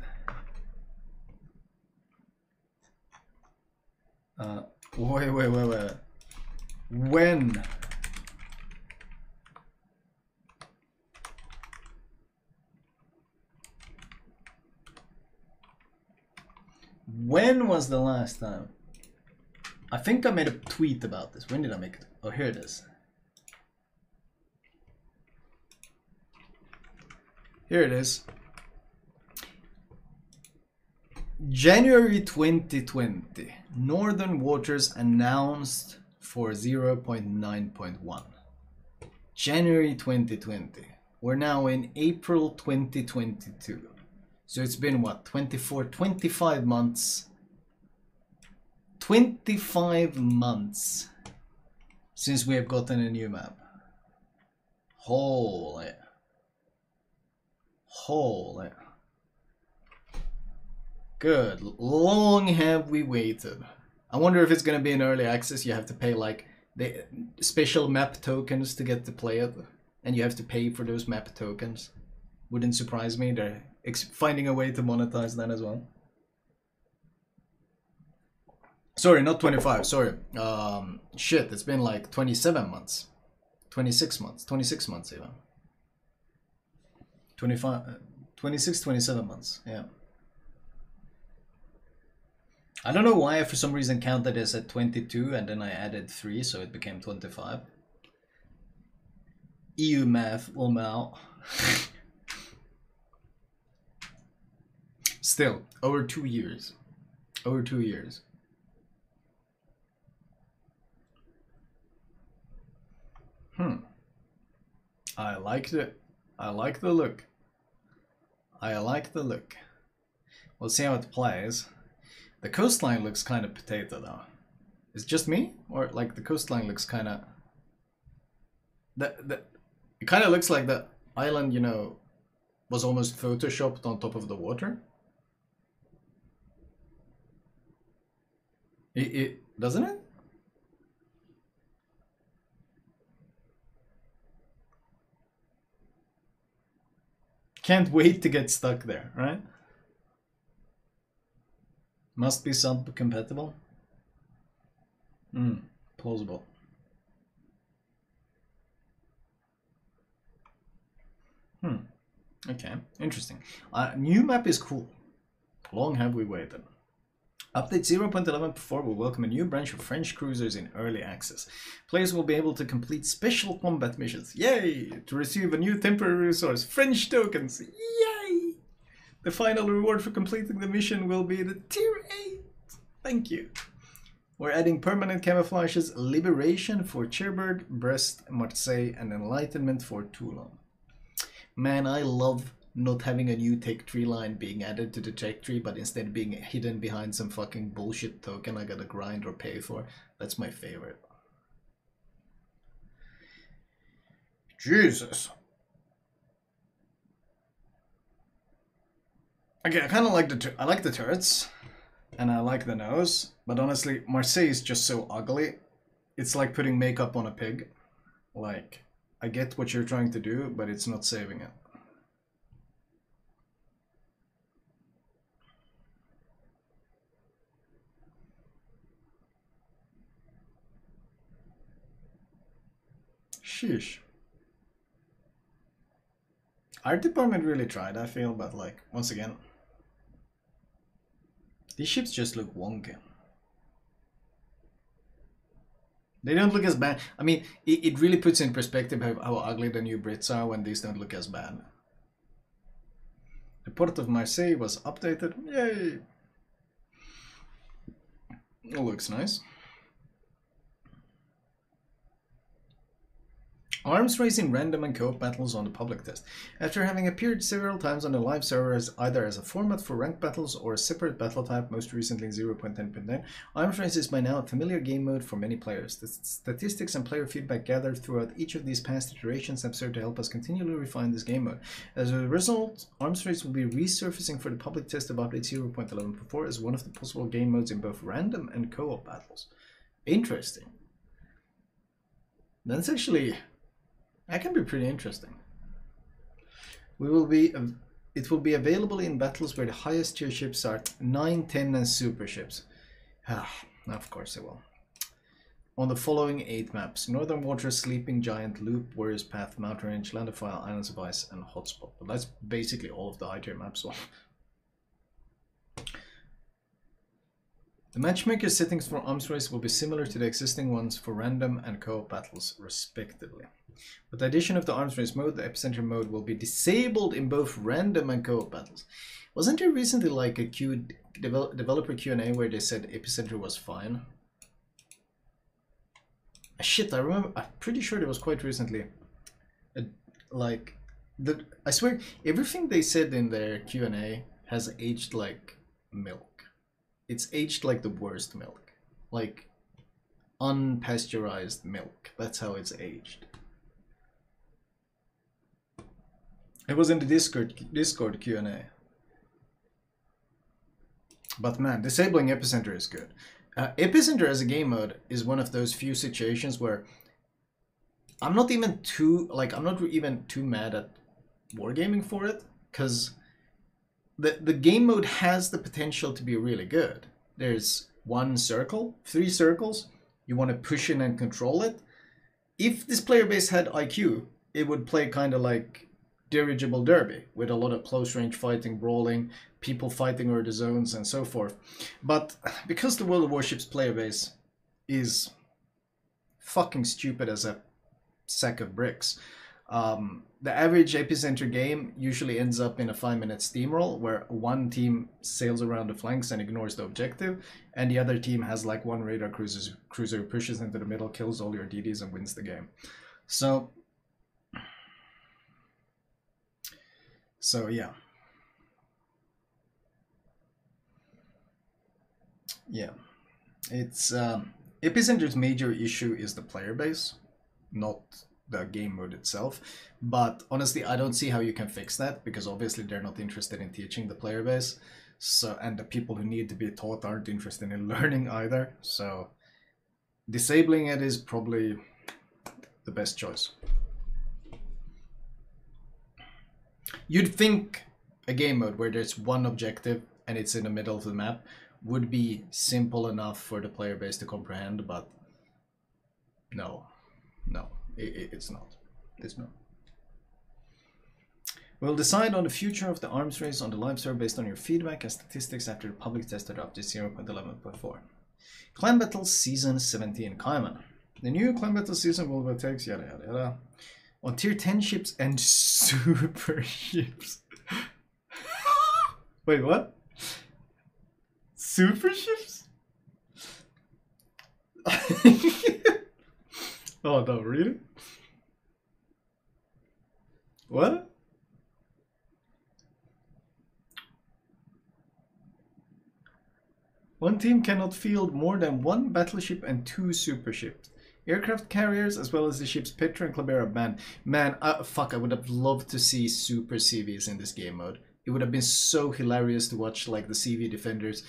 Uh, wait, wait, wait, wait. When? When was the last time? I think I made a tweet about this. When did I make it? Oh, here it is. Here it is. January 2020, Northern Waters announced for 0.9.1. January 2020. We're now in April 2022. So it's been what, 24, 25 months. 25 months since we have gotten a new map. Holy. Holy. Good. Long have we waited. I wonder if it's gonna be an early access. You have to pay like the special map tokens to get to play it, and you have to pay for those map tokens. Wouldn't surprise me. They're finding a way to monetize that as well. Sorry, not 25. Sorry. Um, shit, it's been like 27 months, 26 months, 26 months even. 25, uh, 26, 27 months. Yeah. I don't know why I for some reason counted this at 22 and then I added 3 so it became 25. EU math, lol Still, over two years. Over two years. Hmm. I liked it. I like the look. I like the look. We'll see how it plays. The coastline looks kind of potato though. Is just me? Or like the coastline looks kind of... The, the, it kind of looks like the island, you know, was almost photoshopped on top of the water. It, it doesn't it? Can't wait to get stuck there, right? Must be sub compatible. Hmm, plausible. Hmm. Okay, interesting. Uh, new map is cool. Long have we waited. Update 0.11.4 will welcome a new branch of French cruisers in early access. Players will be able to complete special combat missions. Yay! To receive a new temporary resource, French tokens. Yay! The final reward for completing the mission will be the tier 8. Thank you. We're adding permanent camouflages, Liberation for Cherbourg, Brest, Marseille, and Enlightenment for Toulon. Man, I love not having a new tech tree line being added to the tech tree, but instead being hidden behind some fucking bullshit token I gotta grind or pay for. That's my favorite. Jesus. Okay, I kind of like the I like the turrets, and I like the nose. But honestly, Marseille is just so ugly. It's like putting makeup on a pig. Like, I get what you're trying to do, but it's not saving it. Sheesh. Art department really tried, I feel, but like, once again, these ships just look wonky. They don't look as bad. I mean, it, it really puts in perspective how, how ugly the new Brits are when these don't look as bad. The port of Marseille was updated. Yay! It looks nice. Arms race in random and co-op battles on the public test. After having appeared several times on the live server as either as a format for ranked battles or a separate battle type, most recently 0.10.9, Arms race is by now a familiar game mode for many players. The statistics and player feedback gathered throughout each of these past iterations have served to help us continually refine this game mode. As a result, Arms race will be resurfacing for the public test of update 0.11.4 as one of the possible game modes in both random and co-op battles. Interesting. That's actually that can be pretty interesting. We will be, it will be available in battles where the highest tier ships are 9, 10 and super ships. Ah, of course it will. On the following 8 maps, Northern Waters, Sleeping Giant, Loop, Warriors Path, Mountain Range, Land of Fire, Islands of Ice, and Hotspot. But that's basically all of the high tier maps. The matchmaker settings for arms race will be similar to the existing ones for random and co-op battles, respectively. With the addition of the arms race mode, the epicenter mode will be disabled in both random and co-op battles. Wasn't there recently like a Q devel developer Q&A where they said epicenter was fine? Ah, shit, I remember. I'm pretty sure it was quite recently. A, like the I swear everything they said in their Q&A has aged like milk. It's aged like the worst milk. Like unpasteurized milk. That's how it's aged. It was in the Discord Discord Q&A. But man, disabling Epicenter is good. Uh, Epicenter as a game mode is one of those few situations where I'm not even too like I'm not even too mad at wargaming for it because the the game mode has the potential to be really good. There's one circle, three circles. You want to push in and control it. If this player base had IQ, it would play kind of like dirigible derby with a lot of close range fighting, brawling, people fighting over the zones, and so forth. But because the World of Warships player base is fucking stupid as a sack of bricks, um, the average epicenter game usually ends up in a five minute steamroll where one team sails around the flanks and ignores the objective, and the other team has like one radar cruiser, cruiser pushes into the middle, kills all your DDs, and wins the game. So So yeah. Yeah. It's um, Epicenter's major issue is the player base, not the game mode itself. But honestly, I don't see how you can fix that because obviously they're not interested in teaching the player base. So and the people who need to be taught aren't interested in learning either. So disabling it is probably the best choice. You'd think a game mode where there's one objective and it's in the middle of the map would be simple enough for the player base to comprehend, but no, no, it, it's not. It's not. We'll decide on the future of the arms race on the live server based on your feedback and statistics after the public test up to 0.11.4. Clan Battles Season 17 Kaiman. The new Clan Battle season will take yada yada yada on tier 10 ships and super ships. Wait, what? Super ships? oh no, really? What? One team cannot field more than one battleship and two super ships. Aircraft carriers, as well as the ships Petra and are banned. Man, uh, fuck, I would have loved to see super CVs in this game mode. It would have been so hilarious to watch like the CV defenders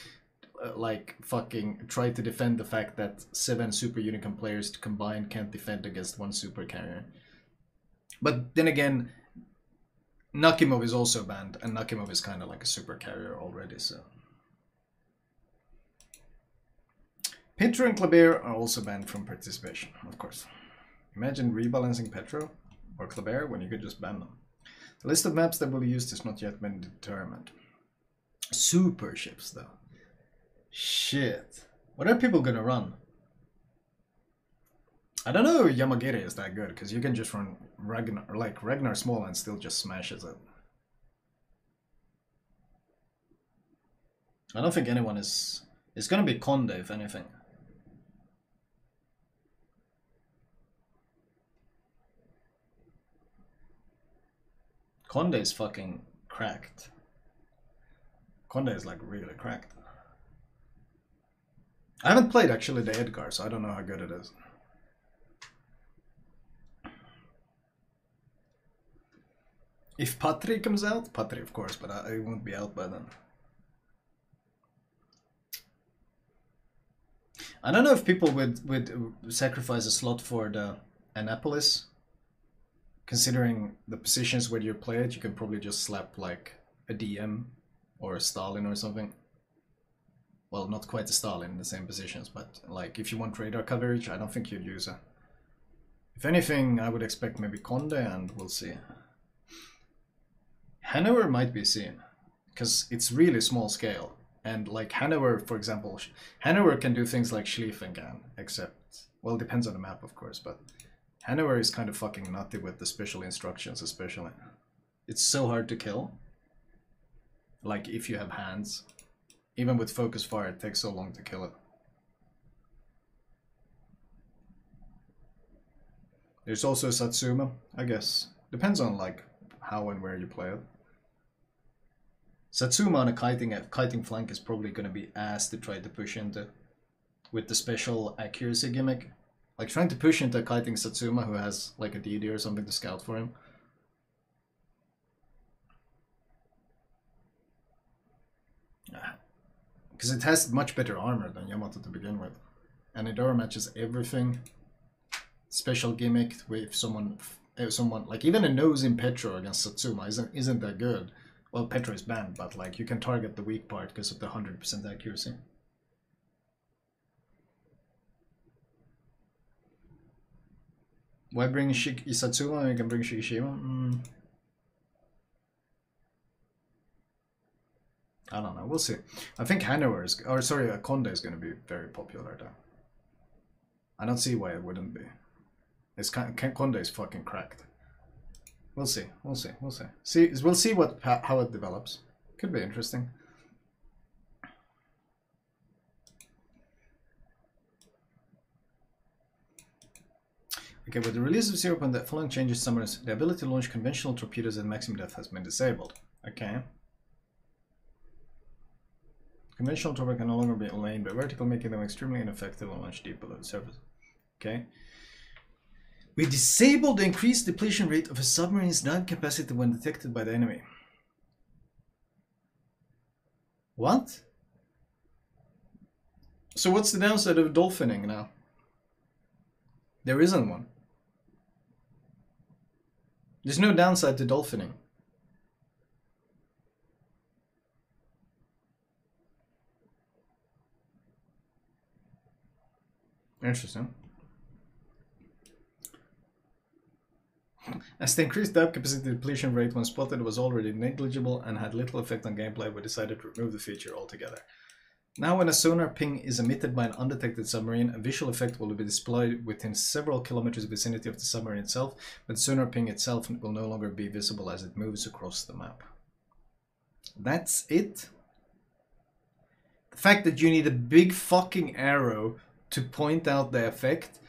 uh, like fucking try to defend the fact that seven super unicorn players combined can't defend against one super carrier. But then again, Nakhimov is also banned, and Nakhimov is kind of like a super carrier already, so. Petra and Kleber are also banned from participation, of course. Imagine rebalancing Petro or Kleber when you could just ban them. The list of maps that will be used has not yet been determined. Super ships, though. Shit. What are people gonna run? I don't know Yamagiri is that good, because you can just run Ragnar, like Ragnar Small and still just smashes it. I don't think anyone is... It's gonna be Conde, if anything. Conde is fucking cracked. Conde is like really cracked. I haven't played actually the Edgar, so I don't know how good it is. If Patrie comes out, Patrie of course, but I, I won't be out by then. I don't know if people would would sacrifice a slot for the Annapolis considering the positions where you play it, you can probably just slap like a DM or a Stalin or something. Well, not quite a Stalin in the same positions, but like if you want radar coverage, I don't think you'd use a. If anything, I would expect maybe Conde, and we'll see. Hannover might be seen, because it's really small scale. And like Hannover, for example, Hannover can do things like Schlieffen can, except, well, depends on the map, of course, but Hannover is kind of fucking nutty with the special instructions, especially. It's so hard to kill. Like, if you have hands. Even with focus fire, it takes so long to kill it. There's also Satsuma, I guess. Depends on, like, how and where you play it. Satsuma on a kiting, kiting flank is probably going to be ass to try to push into. With the special accuracy gimmick. Like trying to push into kiting Satsuma who has like a DD or something to scout for him. Ah. Because it has much better armor than Yamato to begin with. And armor matches everything. Special gimmick with someone if someone like even a nose in Petro against Satsuma isn't isn't that good. Well Petro is banned, but like you can target the weak part because of the hundred percent accuracy. Why bring Shik Isatsuma you can bring Shikishima? Mm. I don't know, we'll see. I think Hannover is, or sorry, uh, Conde is going to be very popular though. I don't see why it wouldn't be. It's Conde is fucking cracked. We'll see, we'll see, we'll see. See, we'll see what how it develops. Could be interesting. Okay, with the release of Zero Point, the following changes summers the ability to launch conventional torpedoes at maximum depth has been disabled. Okay. Conventional torpedoes can no longer be aimed by vertical, making them extremely ineffective when launched deep below the surface. Okay. We disabled the increased depletion rate of a submarine's dive capacity when detected by the enemy. What? So what's the downside of dolphining now? There isn't one. There's no downside to dolphining. Interesting. As the increased dive capacity depletion rate when spotted was already negligible and had little effect on gameplay, we decided to remove the feature altogether. Now when a sonar ping is emitted by an undetected submarine, a visual effect will be displayed within several kilometers vicinity of the submarine itself, but sonar ping itself will no longer be visible as it moves across the map. That's it? The fact that you need a big fucking arrow to point out the effect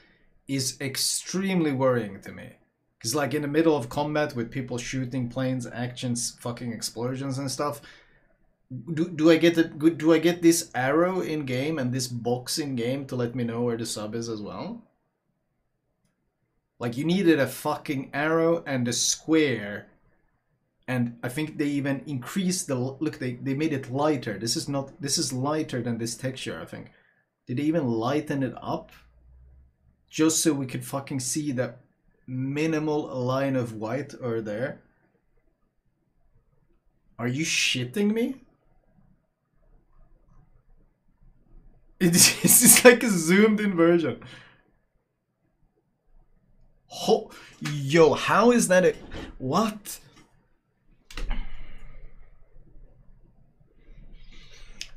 is extremely worrying to me. Because like in the middle of combat with people shooting planes, actions, fucking explosions and stuff, do, do I get the do I get this arrow in game and this box in game to let me know where the sub is as well? Like you needed a fucking arrow and a square and I think they even increased the look they, they made it lighter. This is not this is lighter than this texture, I think. Did they even lighten it up? Just so we could fucking see that minimal line of white over there. Are you shitting me? It's, it's like a zoomed in version. Ho Yo, how is that a... What?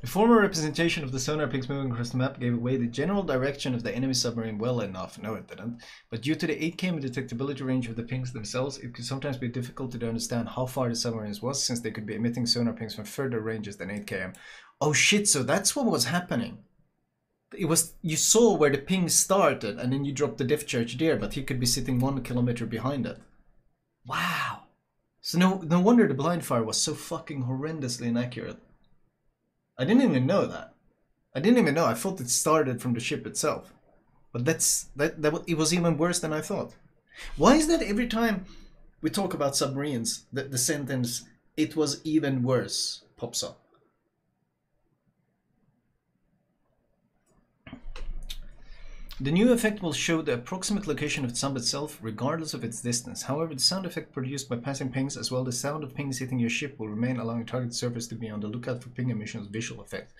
The former representation of the sonar pings moving across the map gave away the general direction of the enemy submarine well enough. No, it didn't. But due to the 8 km detectability range of the pings themselves, it could sometimes be difficult to understand how far the submarines was since they could be emitting sonar pings from further ranges than 8 km. Oh shit, so that's what was happening. It was you saw where the ping started and then you dropped the depth charge there, but he could be sitting one kilometer behind it. Wow. So no no wonder the blind fire was so fucking horrendously inaccurate. I didn't even know that. I didn't even know. I thought it started from the ship itself. But that's that that it was even worse than I thought. Why is that every time we talk about submarines, the, the sentence "it was even worse" pops up? The new effect will show the approximate location of the sub itself, regardless of its distance. However, the sound effect produced by passing pings, as well as the sound of pings hitting your ship, will remain, allowing target surface to be on the lookout for ping emission's visual effect.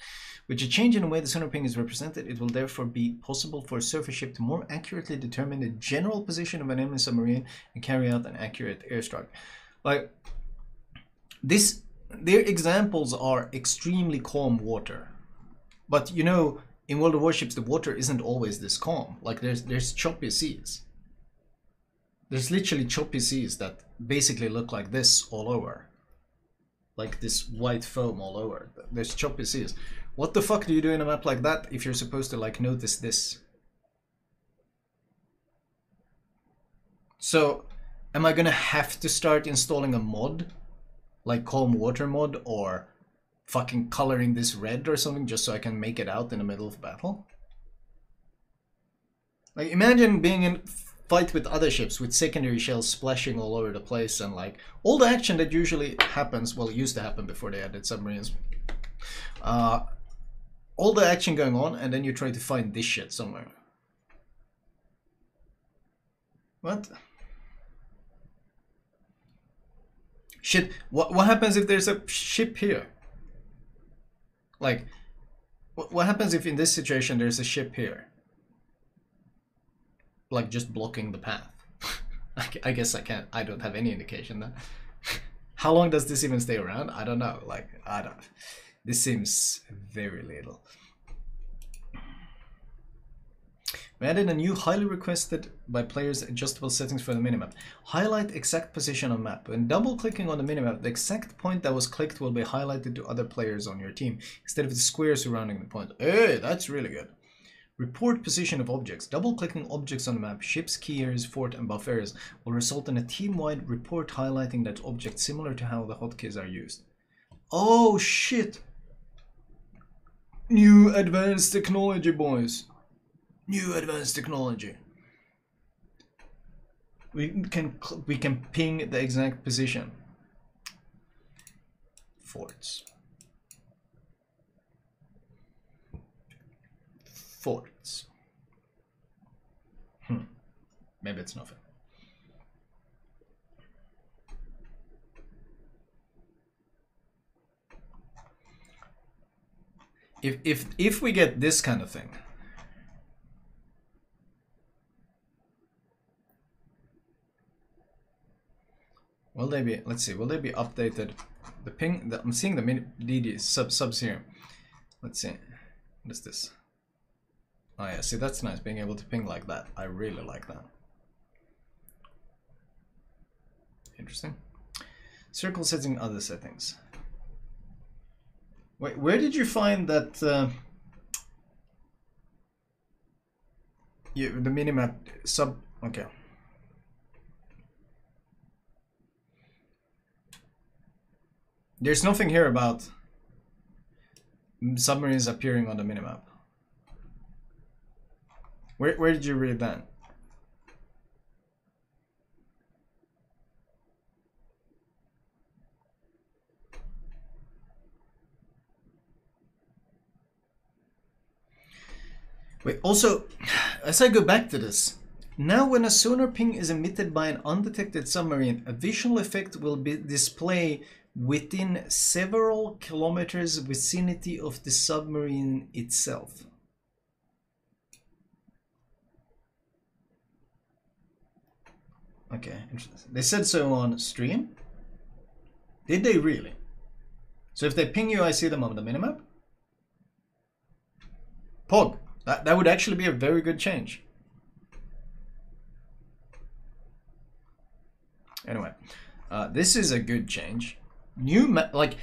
With a change in the way the sonar ping is represented, it will therefore be possible for a surface ship to more accurately determine the general position of an enemy submarine and carry out an accurate airstrike. Like, this, their examples are extremely calm water. But you know, in World of Warships, the water isn't always this calm. Like there's there's choppy seas. There's literally choppy seas that basically look like this all over. Like this white foam all over. There's choppy seas. What the fuck do you do in a map like that if you're supposed to like notice this? So, am I gonna have to start installing a mod? Like calm water mod or fucking coloring this red or something just so I can make it out in the middle of battle? Like imagine being in fight with other ships with secondary shells splashing all over the place and like all the action that usually happens, well used to happen before they added submarines. Uh, all the action going on and then you try to find this shit somewhere. What? Shit, what, what happens if there's a ship here? Like, what happens if in this situation there's a ship here? Like, just blocking the path. I guess I can't, I don't have any indication that. How long does this even stay around? I don't know. Like, I don't. This seems very little. We added a new highly requested by players adjustable settings for the minimap. Highlight exact position on map. When double clicking on the minimap, the exact point that was clicked will be highlighted to other players on your team instead of the square surrounding the point. Hey, that's really good. Report position of objects. Double clicking objects on the map, ships, key areas, fort, and buff areas will result in a team-wide report highlighting that object similar to how the hotkeys are used. Oh shit! New advanced technology, boys new advanced technology. We can we can ping the exact position. Forts. Forts. Hmm. Maybe it's nothing. If if if we get this kind of thing, Will they be, let's see, will they be updated? The ping, the, I'm seeing the mini DD sub subs here. Let's see, what is this? Oh yeah, see that's nice, being able to ping like that. I really like that. Interesting. Circle setting, other settings. Wait, where did you find that? Uh, you, the minimap sub. Okay. There's nothing here about submarines appearing on the minimap. Where, where did you read that? Wait, also, as I go back to this, now when a sonar ping is emitted by an undetected submarine, a visual effect will be display within several kilometers vicinity of the submarine itself. Okay, interesting. They said so on stream. Did they really? So if they ping you, I see them on the minimap? Pog. That, that would actually be a very good change. Anyway, uh, this is a good change. New map like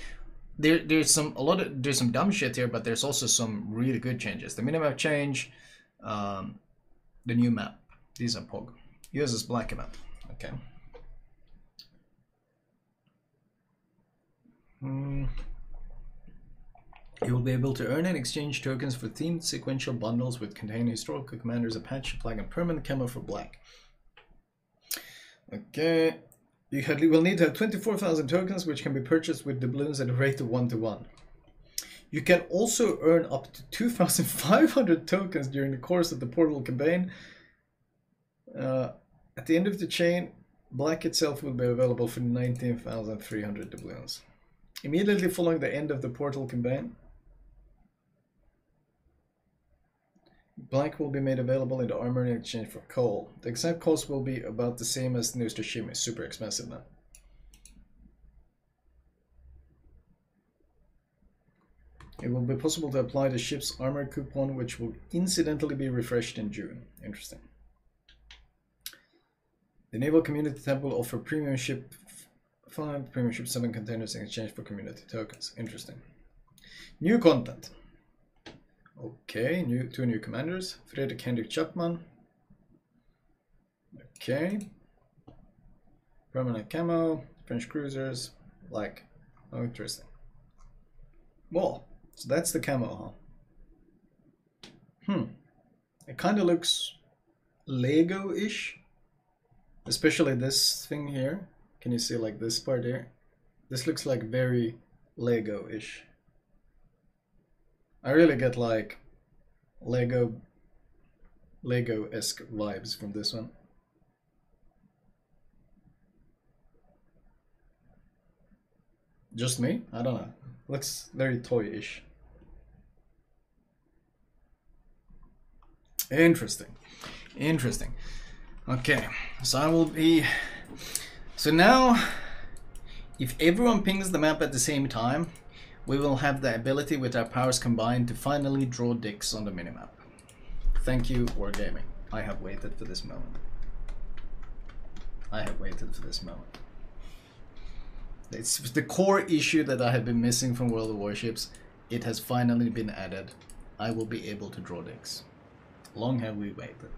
there there's some a lot of there's some dumb shit here, but there's also some really good changes. The minimap change, um, the new map. These are Pog. Uses black map. Okay. Hmm. You will be able to earn and exchange tokens for themed sequential bundles with containing historical commanders, Apache flag, and permanent camo for black. Okay. You will need to have 24,000 tokens, which can be purchased with doubloons at a rate of 1 to 1. You can also earn up to 2,500 tokens during the course of the Portal campaign. Uh, at the end of the chain, Black itself will be available for 19,300 doubloons. Immediately following the end of the Portal campaign, Black will be made available in the armor in exchange for coal. The exact cost will be about the same as Neustrashimy, super expensive now. It will be possible to apply the ship's armor coupon, which will incidentally be refreshed in June. Interesting. The Naval Community Temple offer premium ship 5, premium ship 7 containers in exchange for community tokens. Interesting. New content. Okay, new two new commanders. Fredrik Henrik Chapman. Okay. Permanent camo, French cruisers, like, oh interesting. Well, so that's the camo, huh? Hmm. It kind of looks Lego-ish. Especially this thing here. Can you see like this part here? This looks like very Lego-ish. I really get like Lego Lego-esque vibes from this one. Just me? I don't know. Looks very toy-ish. Interesting. Interesting. Okay, so I will be... So now, if everyone pings the map at the same time, we will have the ability with our powers combined to finally draw dicks on the minimap. Thank you, Wargaming. I have waited for this moment. I have waited for this moment. It's the core issue that I have been missing from World of Warships. It has finally been added. I will be able to draw dicks. Long have we waited.